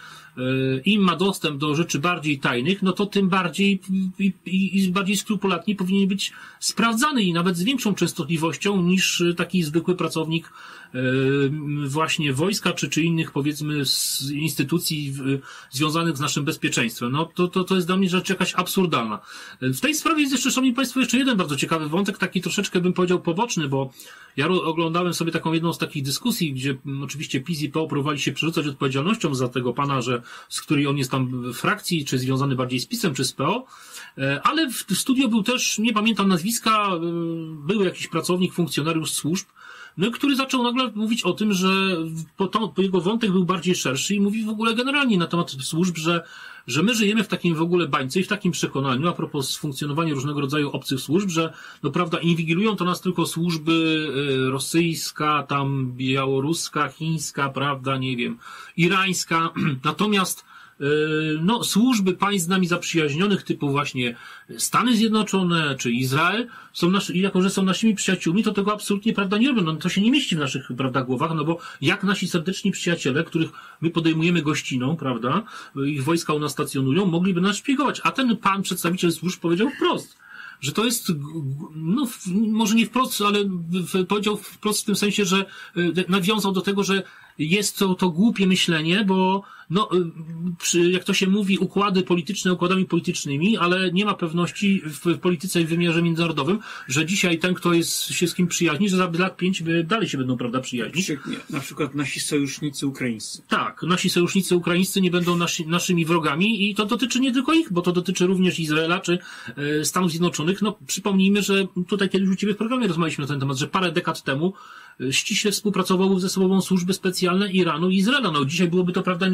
[SPEAKER 2] im ma dostęp do rzeczy bardziej tajnych, no to tym bardziej i, i, i bardziej skrupulatnie powinien być sprawdzany i nawet z większą częstotliwością niż taki zwykły pracownik E, właśnie wojska, czy, czy innych powiedzmy instytucji związanych z naszym bezpieczeństwem. No to, to, to jest dla mnie rzecz jakaś absurdalna. W tej sprawie jest jeszcze, szanowni państwo, jeszcze jeden bardzo ciekawy wątek, taki troszeczkę bym powiedział poboczny, bo ja oglądałem sobie taką jedną z takich dyskusji, gdzie oczywiście PiS i PO próbowali się przerzucać odpowiedzialnością za tego pana, że z której on jest tam w frakcji, czy związany bardziej z PiSem, czy z PO, e, ale w studio był też, nie pamiętam nazwiska, e, był jakiś pracownik, funkcjonariusz służb, no który zaczął nagle mówić o tym, że po to, jego wątek był bardziej szerszy i mówi w ogóle generalnie na temat służb, że, że my żyjemy w takim w ogóle bańce i w takim przekonaniu, a propos funkcjonowania różnego rodzaju obcych służb, że no prawda, inwigilują to nas tylko służby y, rosyjska, tam białoruska, chińska, prawda, nie wiem, irańska, natomiast no, służby państw z nami zaprzyjaźnionych, typu właśnie Stany Zjednoczone czy Izrael, są nasz, jako że są naszymi przyjaciółmi, to tego absolutnie prawda nie robią. No, to się nie mieści w naszych prawda, głowach, no bo jak nasi serdeczni przyjaciele, których my podejmujemy gościną, prawda, ich wojska u nas stacjonują, mogliby nas szpiegować. A ten pan, przedstawiciel służb, powiedział wprost, że to jest, no, może nie wprost, ale powiedział wprost w tym sensie, że e, nawiązał do tego, że jest to, to głupie myślenie, bo no, y, jak to się mówi, układy polityczne układami politycznymi, ale nie ma pewności w polityce i wymiarze międzynarodowym, że dzisiaj ten, kto jest, się z kim przyjaźni, że za lat pięć dalej się będą, prawda, przyjaźnić.
[SPEAKER 1] Na przykład nasi sojusznicy ukraińscy.
[SPEAKER 2] Tak, nasi sojusznicy ukraińscy nie będą nasi, naszymi wrogami i to dotyczy nie tylko ich, bo to dotyczy również Izraela czy e, Stanów Zjednoczonych. No, przypomnijmy, że tutaj kiedyś u Ciebie w programie rozmawialiśmy na ten temat, że parę dekad temu e, ściśle współpracowały ze sobą służby specjalne Iranu i Izraela. No, dzisiaj byłoby to, prawda,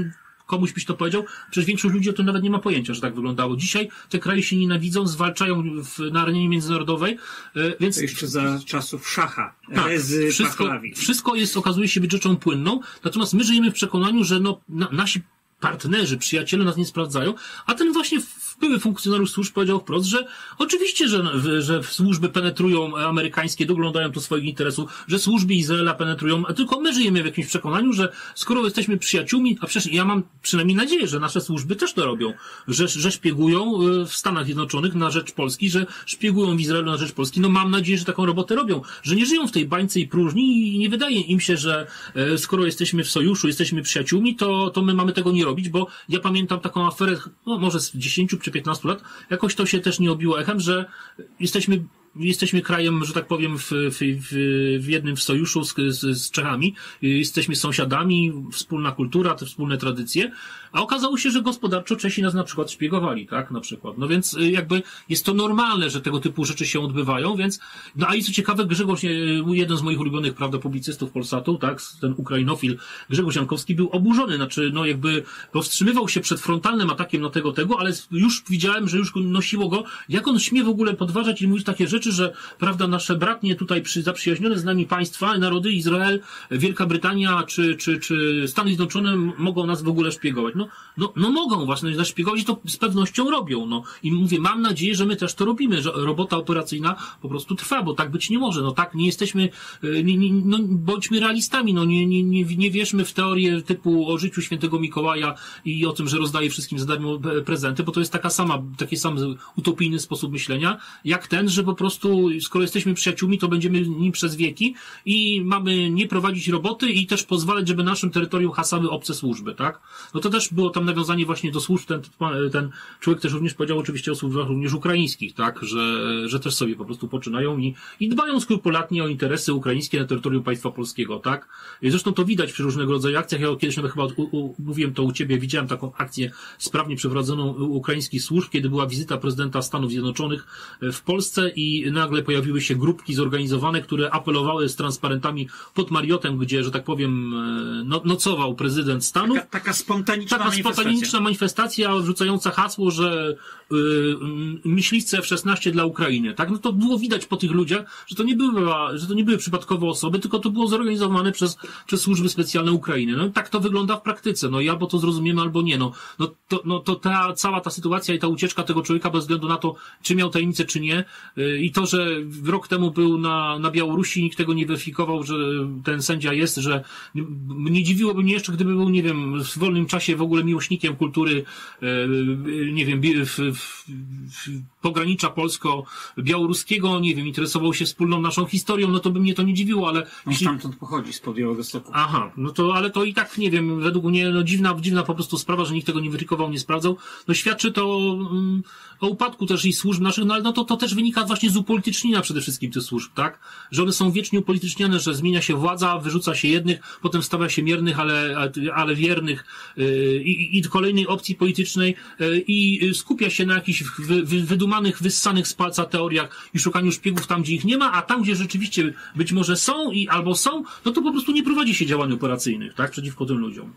[SPEAKER 2] komuś byś to powiedział, przecież większość ludzi o tym nawet nie ma pojęcia, że tak wyglądało. Dzisiaj te kraje się nienawidzą, zwalczają w, na arenie międzynarodowej, e, więc...
[SPEAKER 1] To jeszcze za czasów szacha,
[SPEAKER 2] tak, wszystko, wszystko jest, okazuje się być rzeczą płynną, natomiast my żyjemy w przekonaniu, że no, na, nasi partnerzy, przyjaciele nas nie sprawdzają, a ten właśnie były funkcjonariusz służb powiedział wprost, że oczywiście, że, że służby penetrują amerykańskie, doglądają tu swoich interesów, że służby Izraela penetrują, a tylko my żyjemy w jakimś przekonaniu, że skoro jesteśmy przyjaciółmi, a przecież ja mam przynajmniej nadzieję, że nasze służby też to robią, że, że szpiegują y, w Stanach Zjednoczonych na rzecz Polski, że szpiegują w Izraelu na rzecz Polski. No mam nadzieję, że taką robotę robią, że nie żyją w tej bańce i próżni i nie wydaje im się, że e, skoro jesteśmy w sojuszu, jesteśmy przyjaciółmi, to, to my mamy tego nie robić, bo ja pamiętam taką aferę, no może z 10 czy 15 lat, jakoś to się też nie obiło echem, że jesteśmy jesteśmy krajem, że tak powiem, w, w, w jednym w sojuszu z, z, z Czechami, jesteśmy sąsiadami, wspólna kultura, te wspólne tradycje, a okazało się, że gospodarczo Czesi nas na przykład szpiegowali, tak, na przykład. No więc y, jakby jest to normalne, że tego typu rzeczy się odbywają, więc, no a i co ciekawe, Grzegorz, y, jeden z moich ulubionych, prawda, publicystów Polsatu, tak, ten ukrainofil Grzegorz Jankowski był oburzony, znaczy, no jakby powstrzymywał się przed frontalnym atakiem na tego, tego, ale już widziałem, że już nosiło go, jak on śmie w ogóle podważać i mówić takie rzeczy, że, prawda, nasze bratnie tutaj przy, zaprzyjaźnione z nami państwa, narody, Izrael, Wielka Brytania czy, czy, czy Stany Zjednoczone mogą nas w ogóle szpiegować. No, no, no mogą właśnie zaszpiegować i to z pewnością robią. No. I mówię, mam nadzieję, że my też to robimy, że robota operacyjna po prostu trwa, bo tak być nie może. No tak, nie jesteśmy, e, nie, nie, no, bądźmy realistami, no nie, nie, nie, nie wierzmy w teorię typu o życiu świętego Mikołaja i o tym, że rozdaje wszystkim za darmo prezenty, bo to jest taka sama, taki sam utopijny sposób myślenia, jak ten, że po prostu, skoro jesteśmy przyjaciółmi, to będziemy nim przez wieki i mamy nie prowadzić roboty i też pozwalać, żeby naszym terytorium hasały obce służby, tak? No to też było tam nawiązanie właśnie do służb, ten, ten człowiek też również powiedział oczywiście o służbach również ukraińskich, tak? Że, że też sobie po prostu poczynają i, i dbają skrupulatnie o interesy ukraińskie na terytorium państwa polskiego, tak? I zresztą to widać przy różnego rodzaju akcjach. Ja kiedyś nawet chyba u, u, mówiłem to u ciebie, widziałem taką akcję sprawnie przeprowadzoną ukraińskich służb, kiedy była wizyta prezydenta Stanów Zjednoczonych w Polsce i nagle pojawiły się grupki zorganizowane, które apelowały z transparentami pod Mariotem, gdzie, że tak powiem, e, no, nocował prezydent Stanów.
[SPEAKER 1] Taka, taka spontaniczna
[SPEAKER 2] taka
[SPEAKER 1] manifestacja.
[SPEAKER 2] spontaniczna manifestacja wrzucająca hasło, że myśliwce F-16 dla Ukrainy, tak? No to było widać po tych ludziach, że to nie była, że to nie były przypadkowe osoby, tylko to było zorganizowane przez, przez służby specjalne Ukrainy. No tak to wygląda w praktyce. No i albo to zrozumiemy, albo nie. No, no to, no to ta, cała ta sytuacja i ta ucieczka tego człowieka bez względu na to, czy miał tajemnicę, czy nie. Y, I to, że rok temu był na, na Białorusi, nikt tego nie weryfikował, że ten sędzia jest, że nie dziwiłoby mnie jeszcze, gdyby był, nie wiem, w wolnym czasie w ogóle miłośnikiem kultury, y, nie wiem, w, she pogranicza polsko-białoruskiego, nie wiem, interesował się wspólną naszą historią, no to by mnie to nie dziwiło, ale...
[SPEAKER 1] On jeśli... stamtąd pochodzi, z Białegostoku.
[SPEAKER 2] Aha, no to, ale to i tak, nie wiem, według mnie, no dziwna, dziwna po prostu sprawa, że nikt tego nie weryfikował, nie sprawdzał. No świadczy to um, o upadku też i służb naszych, no ale no to, to też wynika właśnie z upolitycznienia przede wszystkim tych służb, tak? Że one są wiecznie upolityczniane, że zmienia się władza, wyrzuca się jednych, potem stawia się miernych, ale, ale wiernych yy, i, i kolejnej opcji politycznej yy, i skupia się na jakichś wy, wy, wydumanych, wyssanych z palca teoriach i szukaniu szpiegów tam, gdzie ich nie ma, a tam, gdzie rzeczywiście być może są i albo są, no to po prostu nie prowadzi się działań operacyjnych, tak? Przeciwko tym ludziom.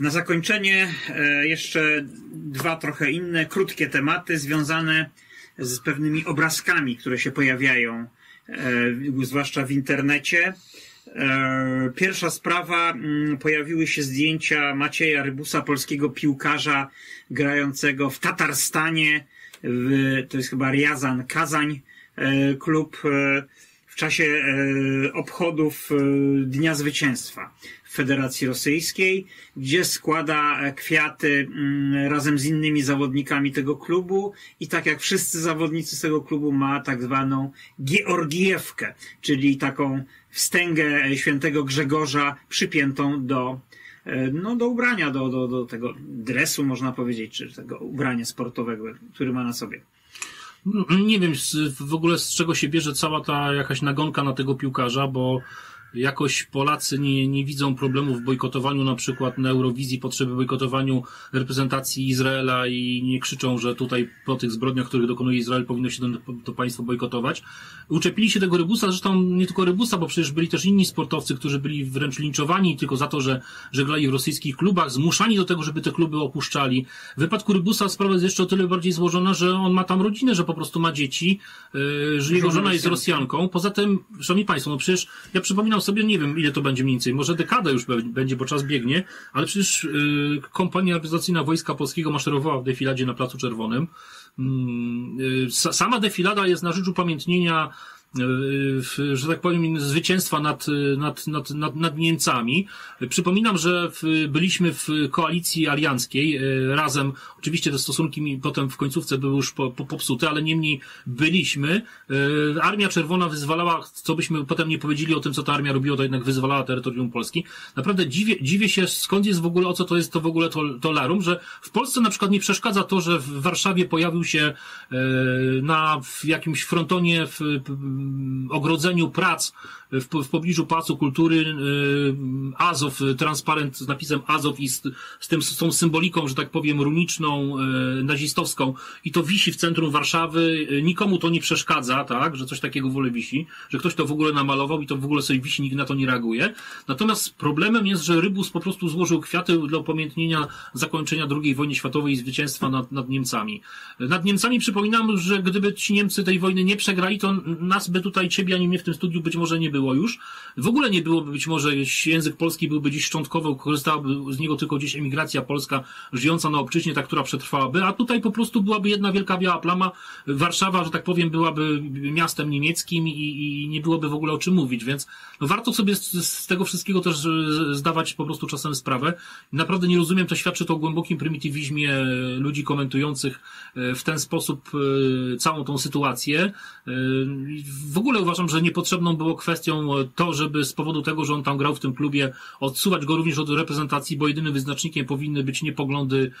[SPEAKER 1] Na zakończenie jeszcze dwa trochę inne, krótkie tematy związane z pewnymi obrazkami, które się pojawiają, zwłaszcza w internecie. Pierwsza sprawa, pojawiły się zdjęcia Macieja Rybusa, polskiego piłkarza grającego w Tatarstanie, w, to jest chyba Riazan Kazań, klub w czasie obchodów Dnia Zwycięstwa. Federacji Rosyjskiej, gdzie składa kwiaty razem z innymi zawodnikami tego klubu i tak jak wszyscy zawodnicy z tego klubu ma tak zwaną Georgiewkę, czyli taką wstęgę świętego Grzegorza przypiętą do no, do ubrania, do, do, do tego dresu, można powiedzieć, czy tego ubrania sportowego, który ma na sobie.
[SPEAKER 2] Nie wiem w ogóle z czego się bierze cała ta jakaś nagonka na tego piłkarza, bo jakoś Polacy nie, nie widzą problemu w bojkotowaniu na przykład na Eurowizji, potrzeby bojkotowaniu reprezentacji Izraela i nie krzyczą, że tutaj po tych zbrodniach, których dokonuje Izrael powinno się to, to państwo bojkotować. Uczepili się tego Rybusa, zresztą nie tylko Rybusa, bo przecież byli też inni sportowcy, którzy byli wręcz linczowani tylko za to, że, że grali w rosyjskich klubach, zmuszani do tego, żeby te kluby opuszczali. W wypadku Rybusa sprawa jest jeszcze o tyle bardziej złożona, że on ma tam rodzinę, że po prostu ma dzieci, yy, że jego żona jest Rosjanką. Poza tym, szanowni państwo, no przecież ja przypominam sobie, nie wiem ile to będzie mniej więcej, może dekada już będzie, bo czas biegnie, ale przecież yy, kompania reprezentacyjna Wojska Polskiego maszerowała w defiladzie na Placu Czerwonym. Yy, sama defilada jest na rzecz upamiętnienia że tak powiem, zwycięstwa nad, nad, nad, nad, nad Niemcami. Przypominam, że w, byliśmy w koalicji alianckiej razem. Oczywiście te stosunki potem w końcówce były już po, po, popsute, ale niemniej byliśmy. Armia Czerwona wyzwalała, co byśmy potem nie powiedzieli o tym, co ta armia robiła, to jednak wyzwalała terytorium Polski. Naprawdę dziwię, dziwię się, skąd jest w ogóle, o co to jest to w ogóle to, to larum, że w Polsce na przykład nie przeszkadza to, że w Warszawie pojawił się na jakimś frontonie w, ogrodzeniu prac w, w pobliżu Pałacu Kultury y, Azow, transparent z napisem Azow i z, z, tym, z tą symboliką, że tak powiem, runiczną, y, nazistowską i to wisi w centrum Warszawy. Nikomu to nie przeszkadza, tak, że coś takiego w ogóle wisi, że ktoś to w ogóle namalował i to w ogóle sobie wisi, nikt na to nie reaguje. Natomiast problemem jest, że Rybus po prostu złożył kwiaty dla upamiętnienia zakończenia II wojny światowej i zwycięstwa nad, nad Niemcami. Nad Niemcami przypominam, że gdyby ci Niemcy tej wojny nie przegrali, to nas by tutaj ciebie ani mnie w tym studiu być może nie było już. W ogóle nie byłoby być może język polski byłby gdzieś szczątkowo, korzystałaby z niego tylko gdzieś emigracja polska żyjąca na obczyźnie, ta, która przetrwałaby, a tutaj po prostu byłaby jedna wielka biała plama. Warszawa, że tak powiem, byłaby miastem niemieckim i, i nie byłoby w ogóle o czym mówić, więc no warto sobie z, z tego wszystkiego też zdawać po prostu czasem sprawę. Naprawdę nie rozumiem, to świadczy to o głębokim prymitywizmie ludzi komentujących e, w ten sposób e, całą tą sytuację. E, w ogóle uważam, że niepotrzebną było kwestią to, żeby z powodu tego, że on tam grał w tym klubie, odsuwać go również od reprezentacji, bo jedynym wyznacznikiem powinny być nie poglądy,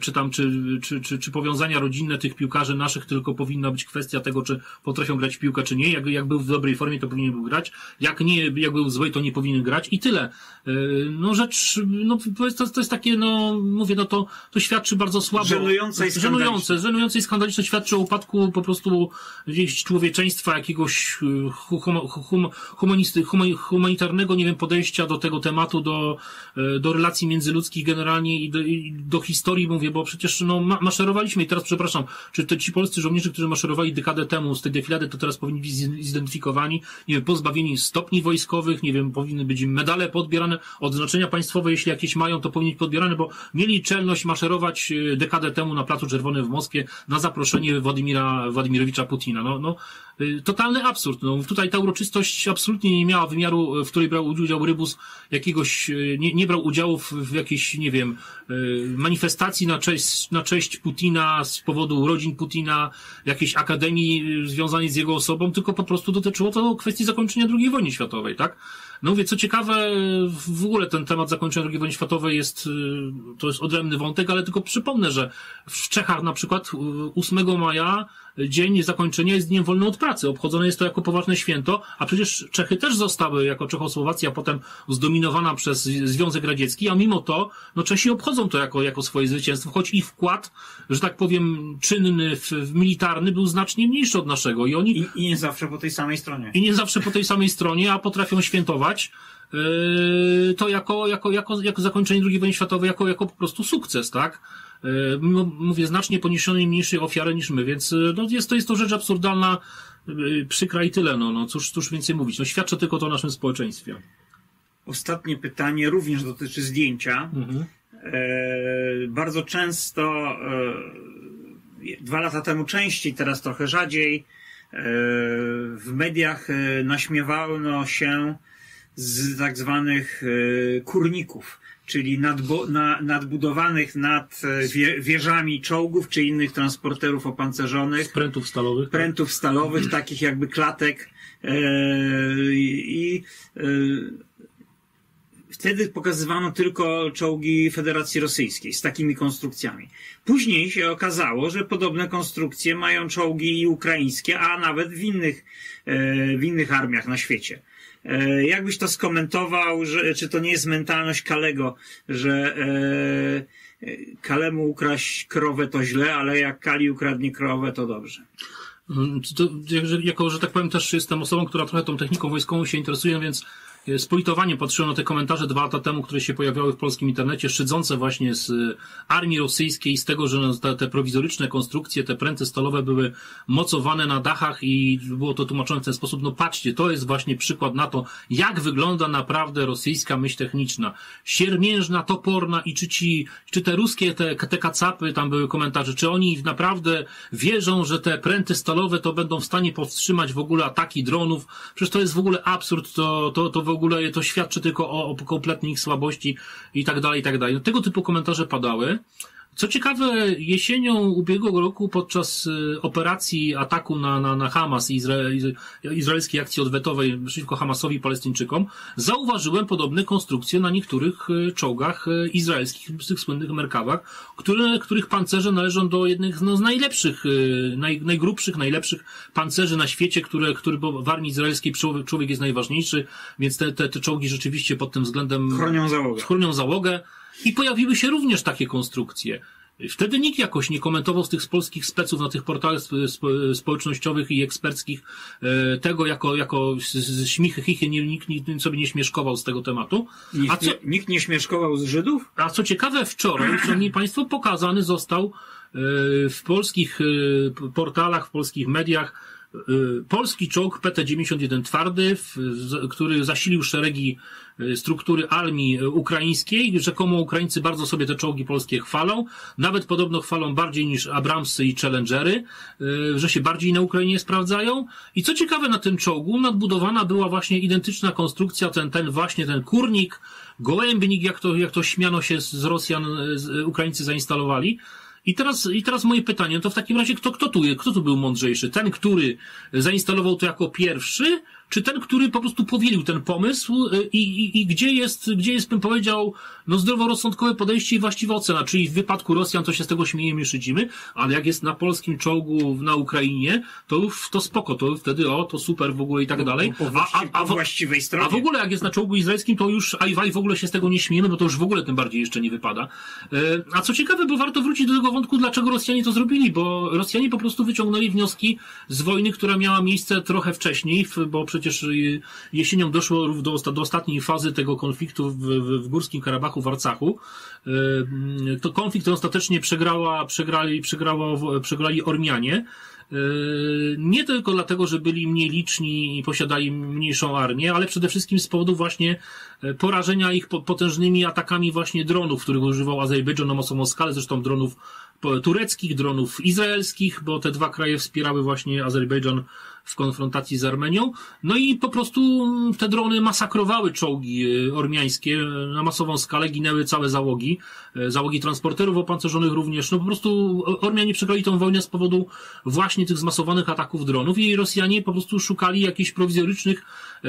[SPEAKER 2] czy tam, czy, czy, czy, czy powiązania rodzinne tych piłkarzy naszych, tylko powinna być kwestia tego, czy potrafią grać w piłkę, czy nie. Jak, jak był w dobrej formie, to powinien był grać. Jak nie, jak był zły, to nie powinien grać. I tyle. No rzecz, no to, to jest takie, no mówię, no to, to świadczy bardzo słabo.
[SPEAKER 1] Żenujące i
[SPEAKER 2] żenujące, żenujące i skandaliczne świadczy o upadku po prostu gdzieś człowieczeństwa, jakiegoś e, hum, hum, humanisty, hum, humanitarnego, nie wiem, podejścia do tego tematu, do, e, do relacji międzyludzkich generalnie i do, i do historii, mówię, bo przecież no, ma, maszerowaliśmy i teraz przepraszam, czy te ci polscy żołnierze, którzy maszerowali dekadę temu z tej defilady, to teraz powinni być zidentyfikowani, nie wiem, pozbawieni stopni wojskowych, nie wiem, powinny być im medale podbierane, odznaczenia państwowe, jeśli jakieś mają, to powinni być podbierane, bo mieli czelność maszerować e, dekadę temu na Placu Czerwonym w Moskwie na zaproszenie Władimira, Władimirowicza Putina. No, no, y, totalny absurd. No, tutaj ta uroczystość absolutnie nie miała wymiaru, w której brał udział Rybus, jakiegoś, y, nie, nie brał udziału w, w jakiejś, nie wiem, y, manifestacji na cześć, na cześć Putina z powodu urodzin Putina, jakiejś akademii związanej z jego osobą, tylko po prostu dotyczyło to kwestii zakończenia II wojny światowej, tak? No mówię, co ciekawe, w ogóle ten temat zakończenia II wojny światowej jest, to jest odrębny wątek, ale tylko przypomnę, że w Czechach na przykład 8 y, maja dzień zakończenia jest dniem wolnym od pracy. Obchodzone jest to jako poważne święto, a przecież Czechy też zostały jako Czechosłowacja potem zdominowana przez Związek Radziecki, a mimo to, no Czesi obchodzą to jako, jako swoje zwycięstwo, choć ich wkład, że tak powiem, czynny, w, w militarny był znacznie mniejszy od naszego i oni...
[SPEAKER 1] I, I nie zawsze po tej samej stronie.
[SPEAKER 2] I nie zawsze po tej samej stronie, a potrafią świętować yy, to jako, jako, jako, jako zakończenie II wojny światowej, jako, jako po prostu sukces, tak? E, mówię, znacznie poniesione mniejszej ofiary niż my, więc e, no, jest, to, jest to rzecz absurdalna, e, przykra i tyle, no, no cóż, cóż więcej mówić, no świadczy tylko to o naszym społeczeństwie.
[SPEAKER 1] Ostatnie pytanie również dotyczy zdjęcia. Mhm. E, bardzo często, e, dwa lata temu częściej, teraz trochę rzadziej, e, w mediach naśmiewano się z tak zwanych kurników czyli nadbo, na, nadbudowanych nad e, wie, wieżami czołgów czy innych transporterów opancerzonych.
[SPEAKER 2] Prętów stalowych.
[SPEAKER 1] Prętów stalowych, takich jakby klatek. E, I e, wtedy pokazywano tylko czołgi Federacji Rosyjskiej z takimi konstrukcjami. Później się okazało, że podobne konstrukcje mają czołgi ukraińskie, a nawet w innych, w innych armiach na świecie. E, jakbyś to skomentował, że, czy to nie jest mentalność Kalego, że e, Kalemu ukraść krowę to źle, ale jak Kali ukradnie krowę to dobrze.
[SPEAKER 2] Mm, to, jako, że tak powiem, też jestem osobą, która trochę tą techniką wojskową się interesuje, więc z politowaniem patrzyłem na te komentarze dwa lata temu, które się pojawiały w polskim internecie, szydzące właśnie z y, armii rosyjskiej, z tego, że te, te prowizoryczne konstrukcje, te pręty stalowe były mocowane na dachach i było to tłumaczone w ten sposób. No patrzcie, to jest właśnie przykład na to, jak wygląda naprawdę rosyjska myśl techniczna. Siermiężna, toporna i czy ci, czy te ruskie, te, te kacapy, tam były komentarze, czy oni naprawdę wierzą, że te pręty stalowe to będą w stanie powstrzymać w ogóle ataki dronów? Przecież to jest w ogóle absurd, to, to, to w ogóle to świadczy tylko o, o kompletnej ich słabości i tak dalej, i tak dalej. No, tego typu komentarze padały. Co ciekawe, jesienią ubiegłego roku podczas y, operacji ataku na, na, na Hamas i Izrael, izraelskiej akcji odwetowej przeciwko Hamasowi i Palestyńczykom, zauważyłem podobne konstrukcje na niektórych y, czołgach y, izraelskich, tych słynnych Merkawach, które, których pancerze należą do jednych no, z najlepszych, naj, najgrubszych, najlepszych pancerzy na świecie, które, który, bo w armii izraelskiej człowiek jest najważniejszy, więc te, te, te czołgi rzeczywiście pod tym względem
[SPEAKER 1] chronią załogę.
[SPEAKER 2] Chronią załogę. I pojawiły się również takie konstrukcje. Wtedy nikt jakoś nie komentował z tych polskich speców na tych portalach społecznościowych i eksperckich e, tego jako, jako śmichy, chichy, nikt, nikt sobie nie śmieszkował z tego tematu.
[SPEAKER 1] Nikt, A co, nie, nikt nie śmieszkował z Żydów?
[SPEAKER 2] A co ciekawe, wczoraj, szanowni państwo, pokazany został e, w polskich e, portalach, w polskich mediach polski czołg PT-91 twardy, który zasilił szeregi y, struktury armii ukraińskiej. Rzekomo Ukraińcy bardzo sobie te czołgi polskie chwalą. Nawet podobno chwalą bardziej niż Abramsy i Challengery, że się bardziej na Ukrainie sprawdzają. I co ciekawe na tym czołgu nadbudowana była właśnie identyczna konstrukcja, ten, ten właśnie ten kurnik, gołębnik, jak to, jak to śmiano się z Rosjan, z Ukraińcy zainstalowali. I teraz, I teraz moje pytanie, to w takim razie kto, kto, tu, kto tu był mądrzejszy? Ten, który zainstalował to jako pierwszy, czy ten, który po prostu powielił ten pomysł y, i, i, i gdzie jest, gdzie jest, bym powiedział, no zdroworozsądkowe podejście i właściwa ocena, czyli w wypadku Rosjan to się z tego śmiejemy i szydzimy, ale jak jest na polskim czołgu na Ukrainie, to już to spoko, to wtedy o, to super w ogóle i tak dalej.
[SPEAKER 1] A, a, a, w.
[SPEAKER 2] A w ogóle jak jest na czołgu izraelskim, to już aj w ogóle się z tego nie śmiejemy, bo to już w ogóle tym bardziej jeszcze nie wypada. E, a co ciekawe, bo warto wrócić do tego wątku, dlaczego Rosjanie to zrobili, bo Rosjanie po prostu wyciągnęli wnioski z wojny, która miała miejsce trochę wcześniej, bo przecież jesienią doszło do, do ostatniej fazy tego konfliktu w, w, Górskim Karabachu, w Arcachu. E, to konflikt ten ostatecznie przegrała, przegrali, przegrała, przegrali Ormianie. E, nie tylko dlatego, że byli mniej liczni i posiadali mniejszą armię, ale przede wszystkim z powodu właśnie e, porażenia ich potężnymi atakami właśnie dronów, których używał Azerbejdżan na masową skalę, zresztą dronów tureckich, dronów izraelskich, bo te dwa kraje wspierały właśnie Azerbejdżan w konfrontacji z Armenią. No i po prostu te drony masakrowały czołgi e, ormiańskie na masową skalę, ginęły całe załogi, e, załogi transporterów opancerzonych również. No po prostu Ormianie przegrali tą wojnę z powodu właśnie tych zmasowanych ataków dronów i Rosjanie po prostu szukali jakichś prowizorycznych e,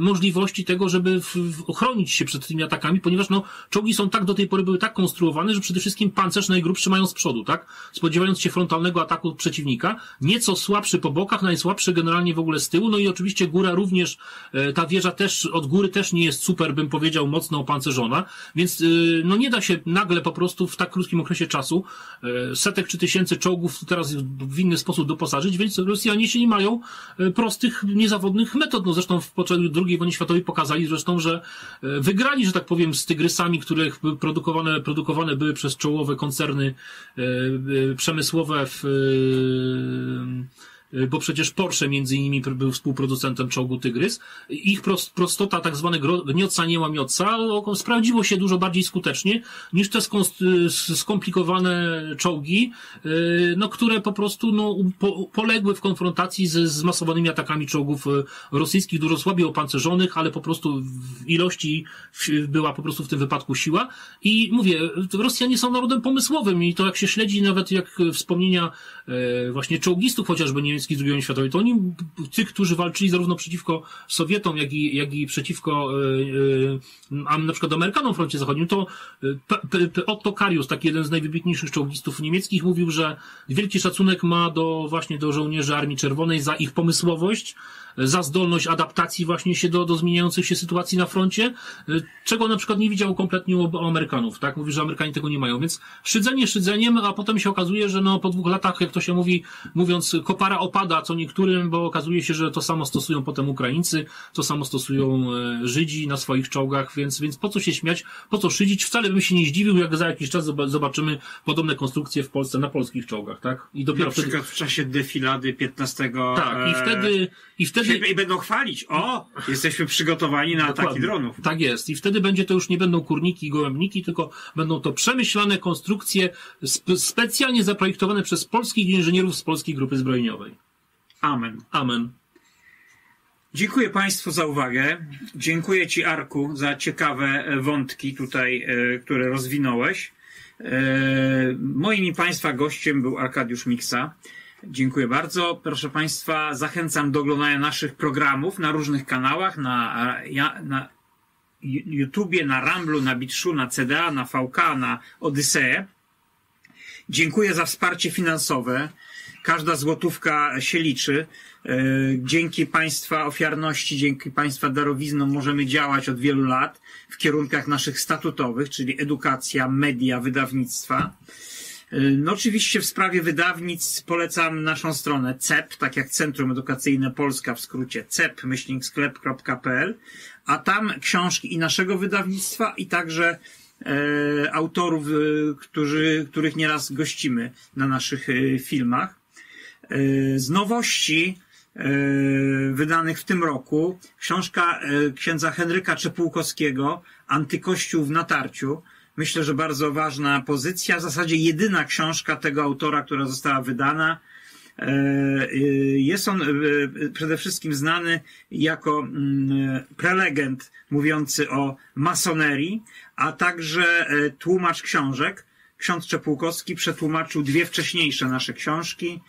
[SPEAKER 2] możliwości tego, żeby ochronić się przed tymi atakami, ponieważ no, czołgi są tak do tej pory były tak konstruowane, że przede wszystkim pancerz najgrubszy mają z przodu, tak? Spodziewając się frontalnego ataku przeciwnika, nieco słabszy po bokach, najsłabszy słabszy generalnie w ogóle z tyłu, no i oczywiście góra również, e, ta wieża też, od góry też nie jest super, bym powiedział, mocno opancerzona, więc e, no nie da się nagle po prostu w tak krótkim okresie czasu e, setek czy tysięcy czołgów teraz w inny sposób doposażyć, więc Rosjanie się nie mają prostych, niezawodnych metod. No zresztą w początku II wojny światowej pokazali zresztą, że wygrali, że tak powiem, z tygrysami, które produkowane, produkowane były przez czołowe koncerny przemysłowe w bo przecież Porsche między innymi był współproducentem czołgu Tygrys. Ich prostota, tak zwane gnioca nie łamioca, sprawdziło się dużo bardziej skutecznie niż te skomplikowane czołgi, y, no, które po prostu no, po, poległy w konfrontacji z zmasowanymi atakami czołgów y, rosyjskich, dużo słabiej opancerzonych, ale po prostu w ilości była po prostu w tym wypadku siła. I mówię, Rosjanie są narodem pomysłowym i to jak się śledzi nawet jak wspomnienia właśnie czołgistów chociażby niemieckich, z II wojny światowej, to oni, tych, którzy walczyli zarówno przeciwko Sowietom, jak i, jak i przeciwko e, e, na przykład Amerykanom w froncie zachodnim, to e, Otto Karius, taki jeden z najwybitniejszych czołgistów niemieckich, mówił, że wielki szacunek ma do właśnie do żołnierzy Armii Czerwonej za ich pomysłowość, za zdolność adaptacji właśnie się do, do zmieniających się sytuacji na froncie, czego na przykład nie widział kompletnie u Amerykanów, tak? Mówi, że Amerykanie tego nie mają, więc szydzenie szydzeniem, a potem się okazuje, że no po dwóch latach, jak to się mówi, mówiąc, kopara opada co niektórym, bo okazuje się, że to samo stosują potem Ukraińcy, to samo stosują e, Żydzi na swoich czołgach, więc, więc po co się śmiać, po co szydzić? Wcale bym się nie zdziwił, jak za jakiś czas zobaczymy podobne konstrukcje w Polsce na polskich czołgach, tak?
[SPEAKER 1] I dopiero na przykład wtedy... w czasie defilady 15.
[SPEAKER 2] Tak, i wtedy, i wtedy
[SPEAKER 1] wtedy... I będą chwalić, o, jesteśmy przygotowani na Dokładnie. ataki dronów.
[SPEAKER 2] Tak jest. I wtedy będzie to już nie będą kurniki i gołębniki, tylko będą to przemyślane konstrukcje spe specjalnie zaprojektowane przez polskich inżynierów z Polskiej Grupy Zbrojeniowej.
[SPEAKER 1] Amen.
[SPEAKER 2] Amen.
[SPEAKER 1] Dziękuję Państwu za uwagę. Dziękuję Ci, Arku, za ciekawe wątki tutaj, e, które rozwinąłeś. E, moim i Państwa gościem był Arkadiusz Miksa. Dziękuję bardzo. Proszę Państwa, zachęcam do oglądania naszych programów na różnych kanałach, na, na YouTubie, na Ramblu, na Bitshu, na CDA, na VK, na Odyseję. Dziękuję za wsparcie finansowe. Każda złotówka się liczy. E, dzięki Państwa ofiarności, dzięki Państwa darowiznom możemy działać od wielu lat w kierunkach naszych statutowych, czyli edukacja, media, wydawnictwa. No oczywiście w sprawie wydawnictw polecam naszą stronę CEP, tak jak Centrum Edukacyjne Polska w skrócie cep-sklep.pl, a tam książki i naszego wydawnictwa i także e, autorów, e, którzy, których nieraz gościmy na naszych e, filmach. Z nowości wydanych w tym roku książka księdza Henryka Czepółkowskiego Antykościół w natarciu. Myślę, że bardzo ważna pozycja, w zasadzie jedyna książka tego autora, która została wydana. Jest on przede wszystkim znany jako mm, prelegent mówiący o masonerii, a także tłumacz książek. Ksiądz Czepółkowski przetłumaczył dwie wcześniejsze nasze książki.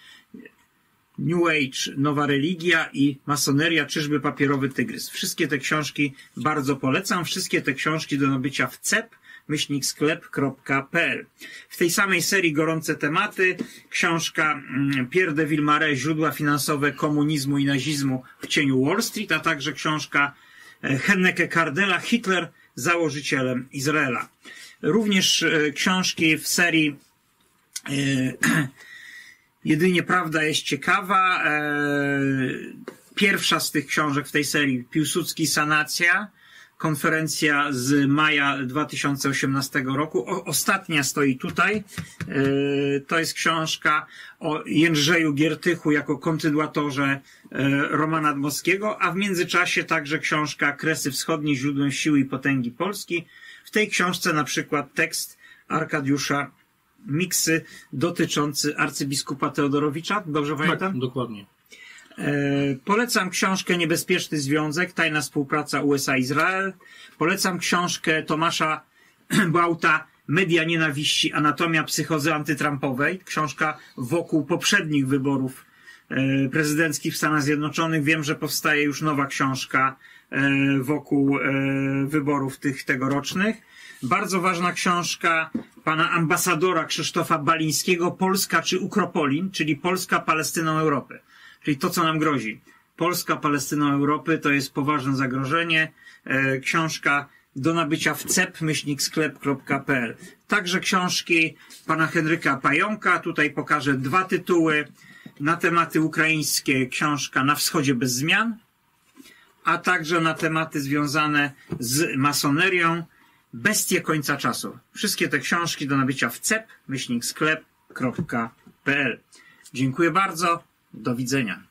[SPEAKER 1] New Age, Nowa Religia i Masoneria, Czyżby Papierowy Tygrys. Wszystkie te książki bardzo polecam. Wszystkie te książki do nabycia w CEP myślniksklep.pl. W tej samej serii gorące tematy książka Pierre de Villemare Źródła finansowe komunizmu i nazizmu w cieniu Wall Street, a także książka Henneke Kardela Hitler założycielem Izraela. Również książki w serii Jedynie Prawda jest ciekawa. Pierwsza z tych książek w tej serii Piłsudski Sanacja konferencja z maja 2018 roku. O, ostatnia stoi tutaj. To jest książka o Jędrzeju Giertychu jako kontynuatorze Romana Dmowskiego, a w międzyczasie także książka Kresy Wschodnie, źródłem siły i potęgi Polski. W tej książce na przykład tekst Arkadiusza Miksy dotyczący arcybiskupa Teodorowicza. Dobrze pamiętam?
[SPEAKER 2] Tak, dokładnie.
[SPEAKER 1] Polecam książkę Niebezpieczny Związek, tajna współpraca USA-Izrael. Polecam książkę Tomasza Bałta Media Nienawiści, Anatomia Psychozy Antytrumpowej. Książka wokół poprzednich wyborów prezydenckich w Stanach Zjednoczonych. Wiem, że powstaje już nowa książka wokół wyborów tych tegorocznych. Bardzo ważna książka pana ambasadora Krzysztofa Balińskiego Polska czy Ukropolin, czyli Polska Palestyną Europy. Czyli to, co nam grozi. Polska Palestyną Europy to jest poważne zagrożenie. Książka do nabycia w cep-sklep.pl. Także książki pana Henryka Pająka. Tutaj pokażę dwa tytuły na tematy ukraińskie. Książka Na wschodzie bez zmian, a także na tematy związane z masonerią. Bestie końca czasu. Wszystkie te książki do nabycia w cep-sklep.pl. Dziękuję bardzo. Do widzenia.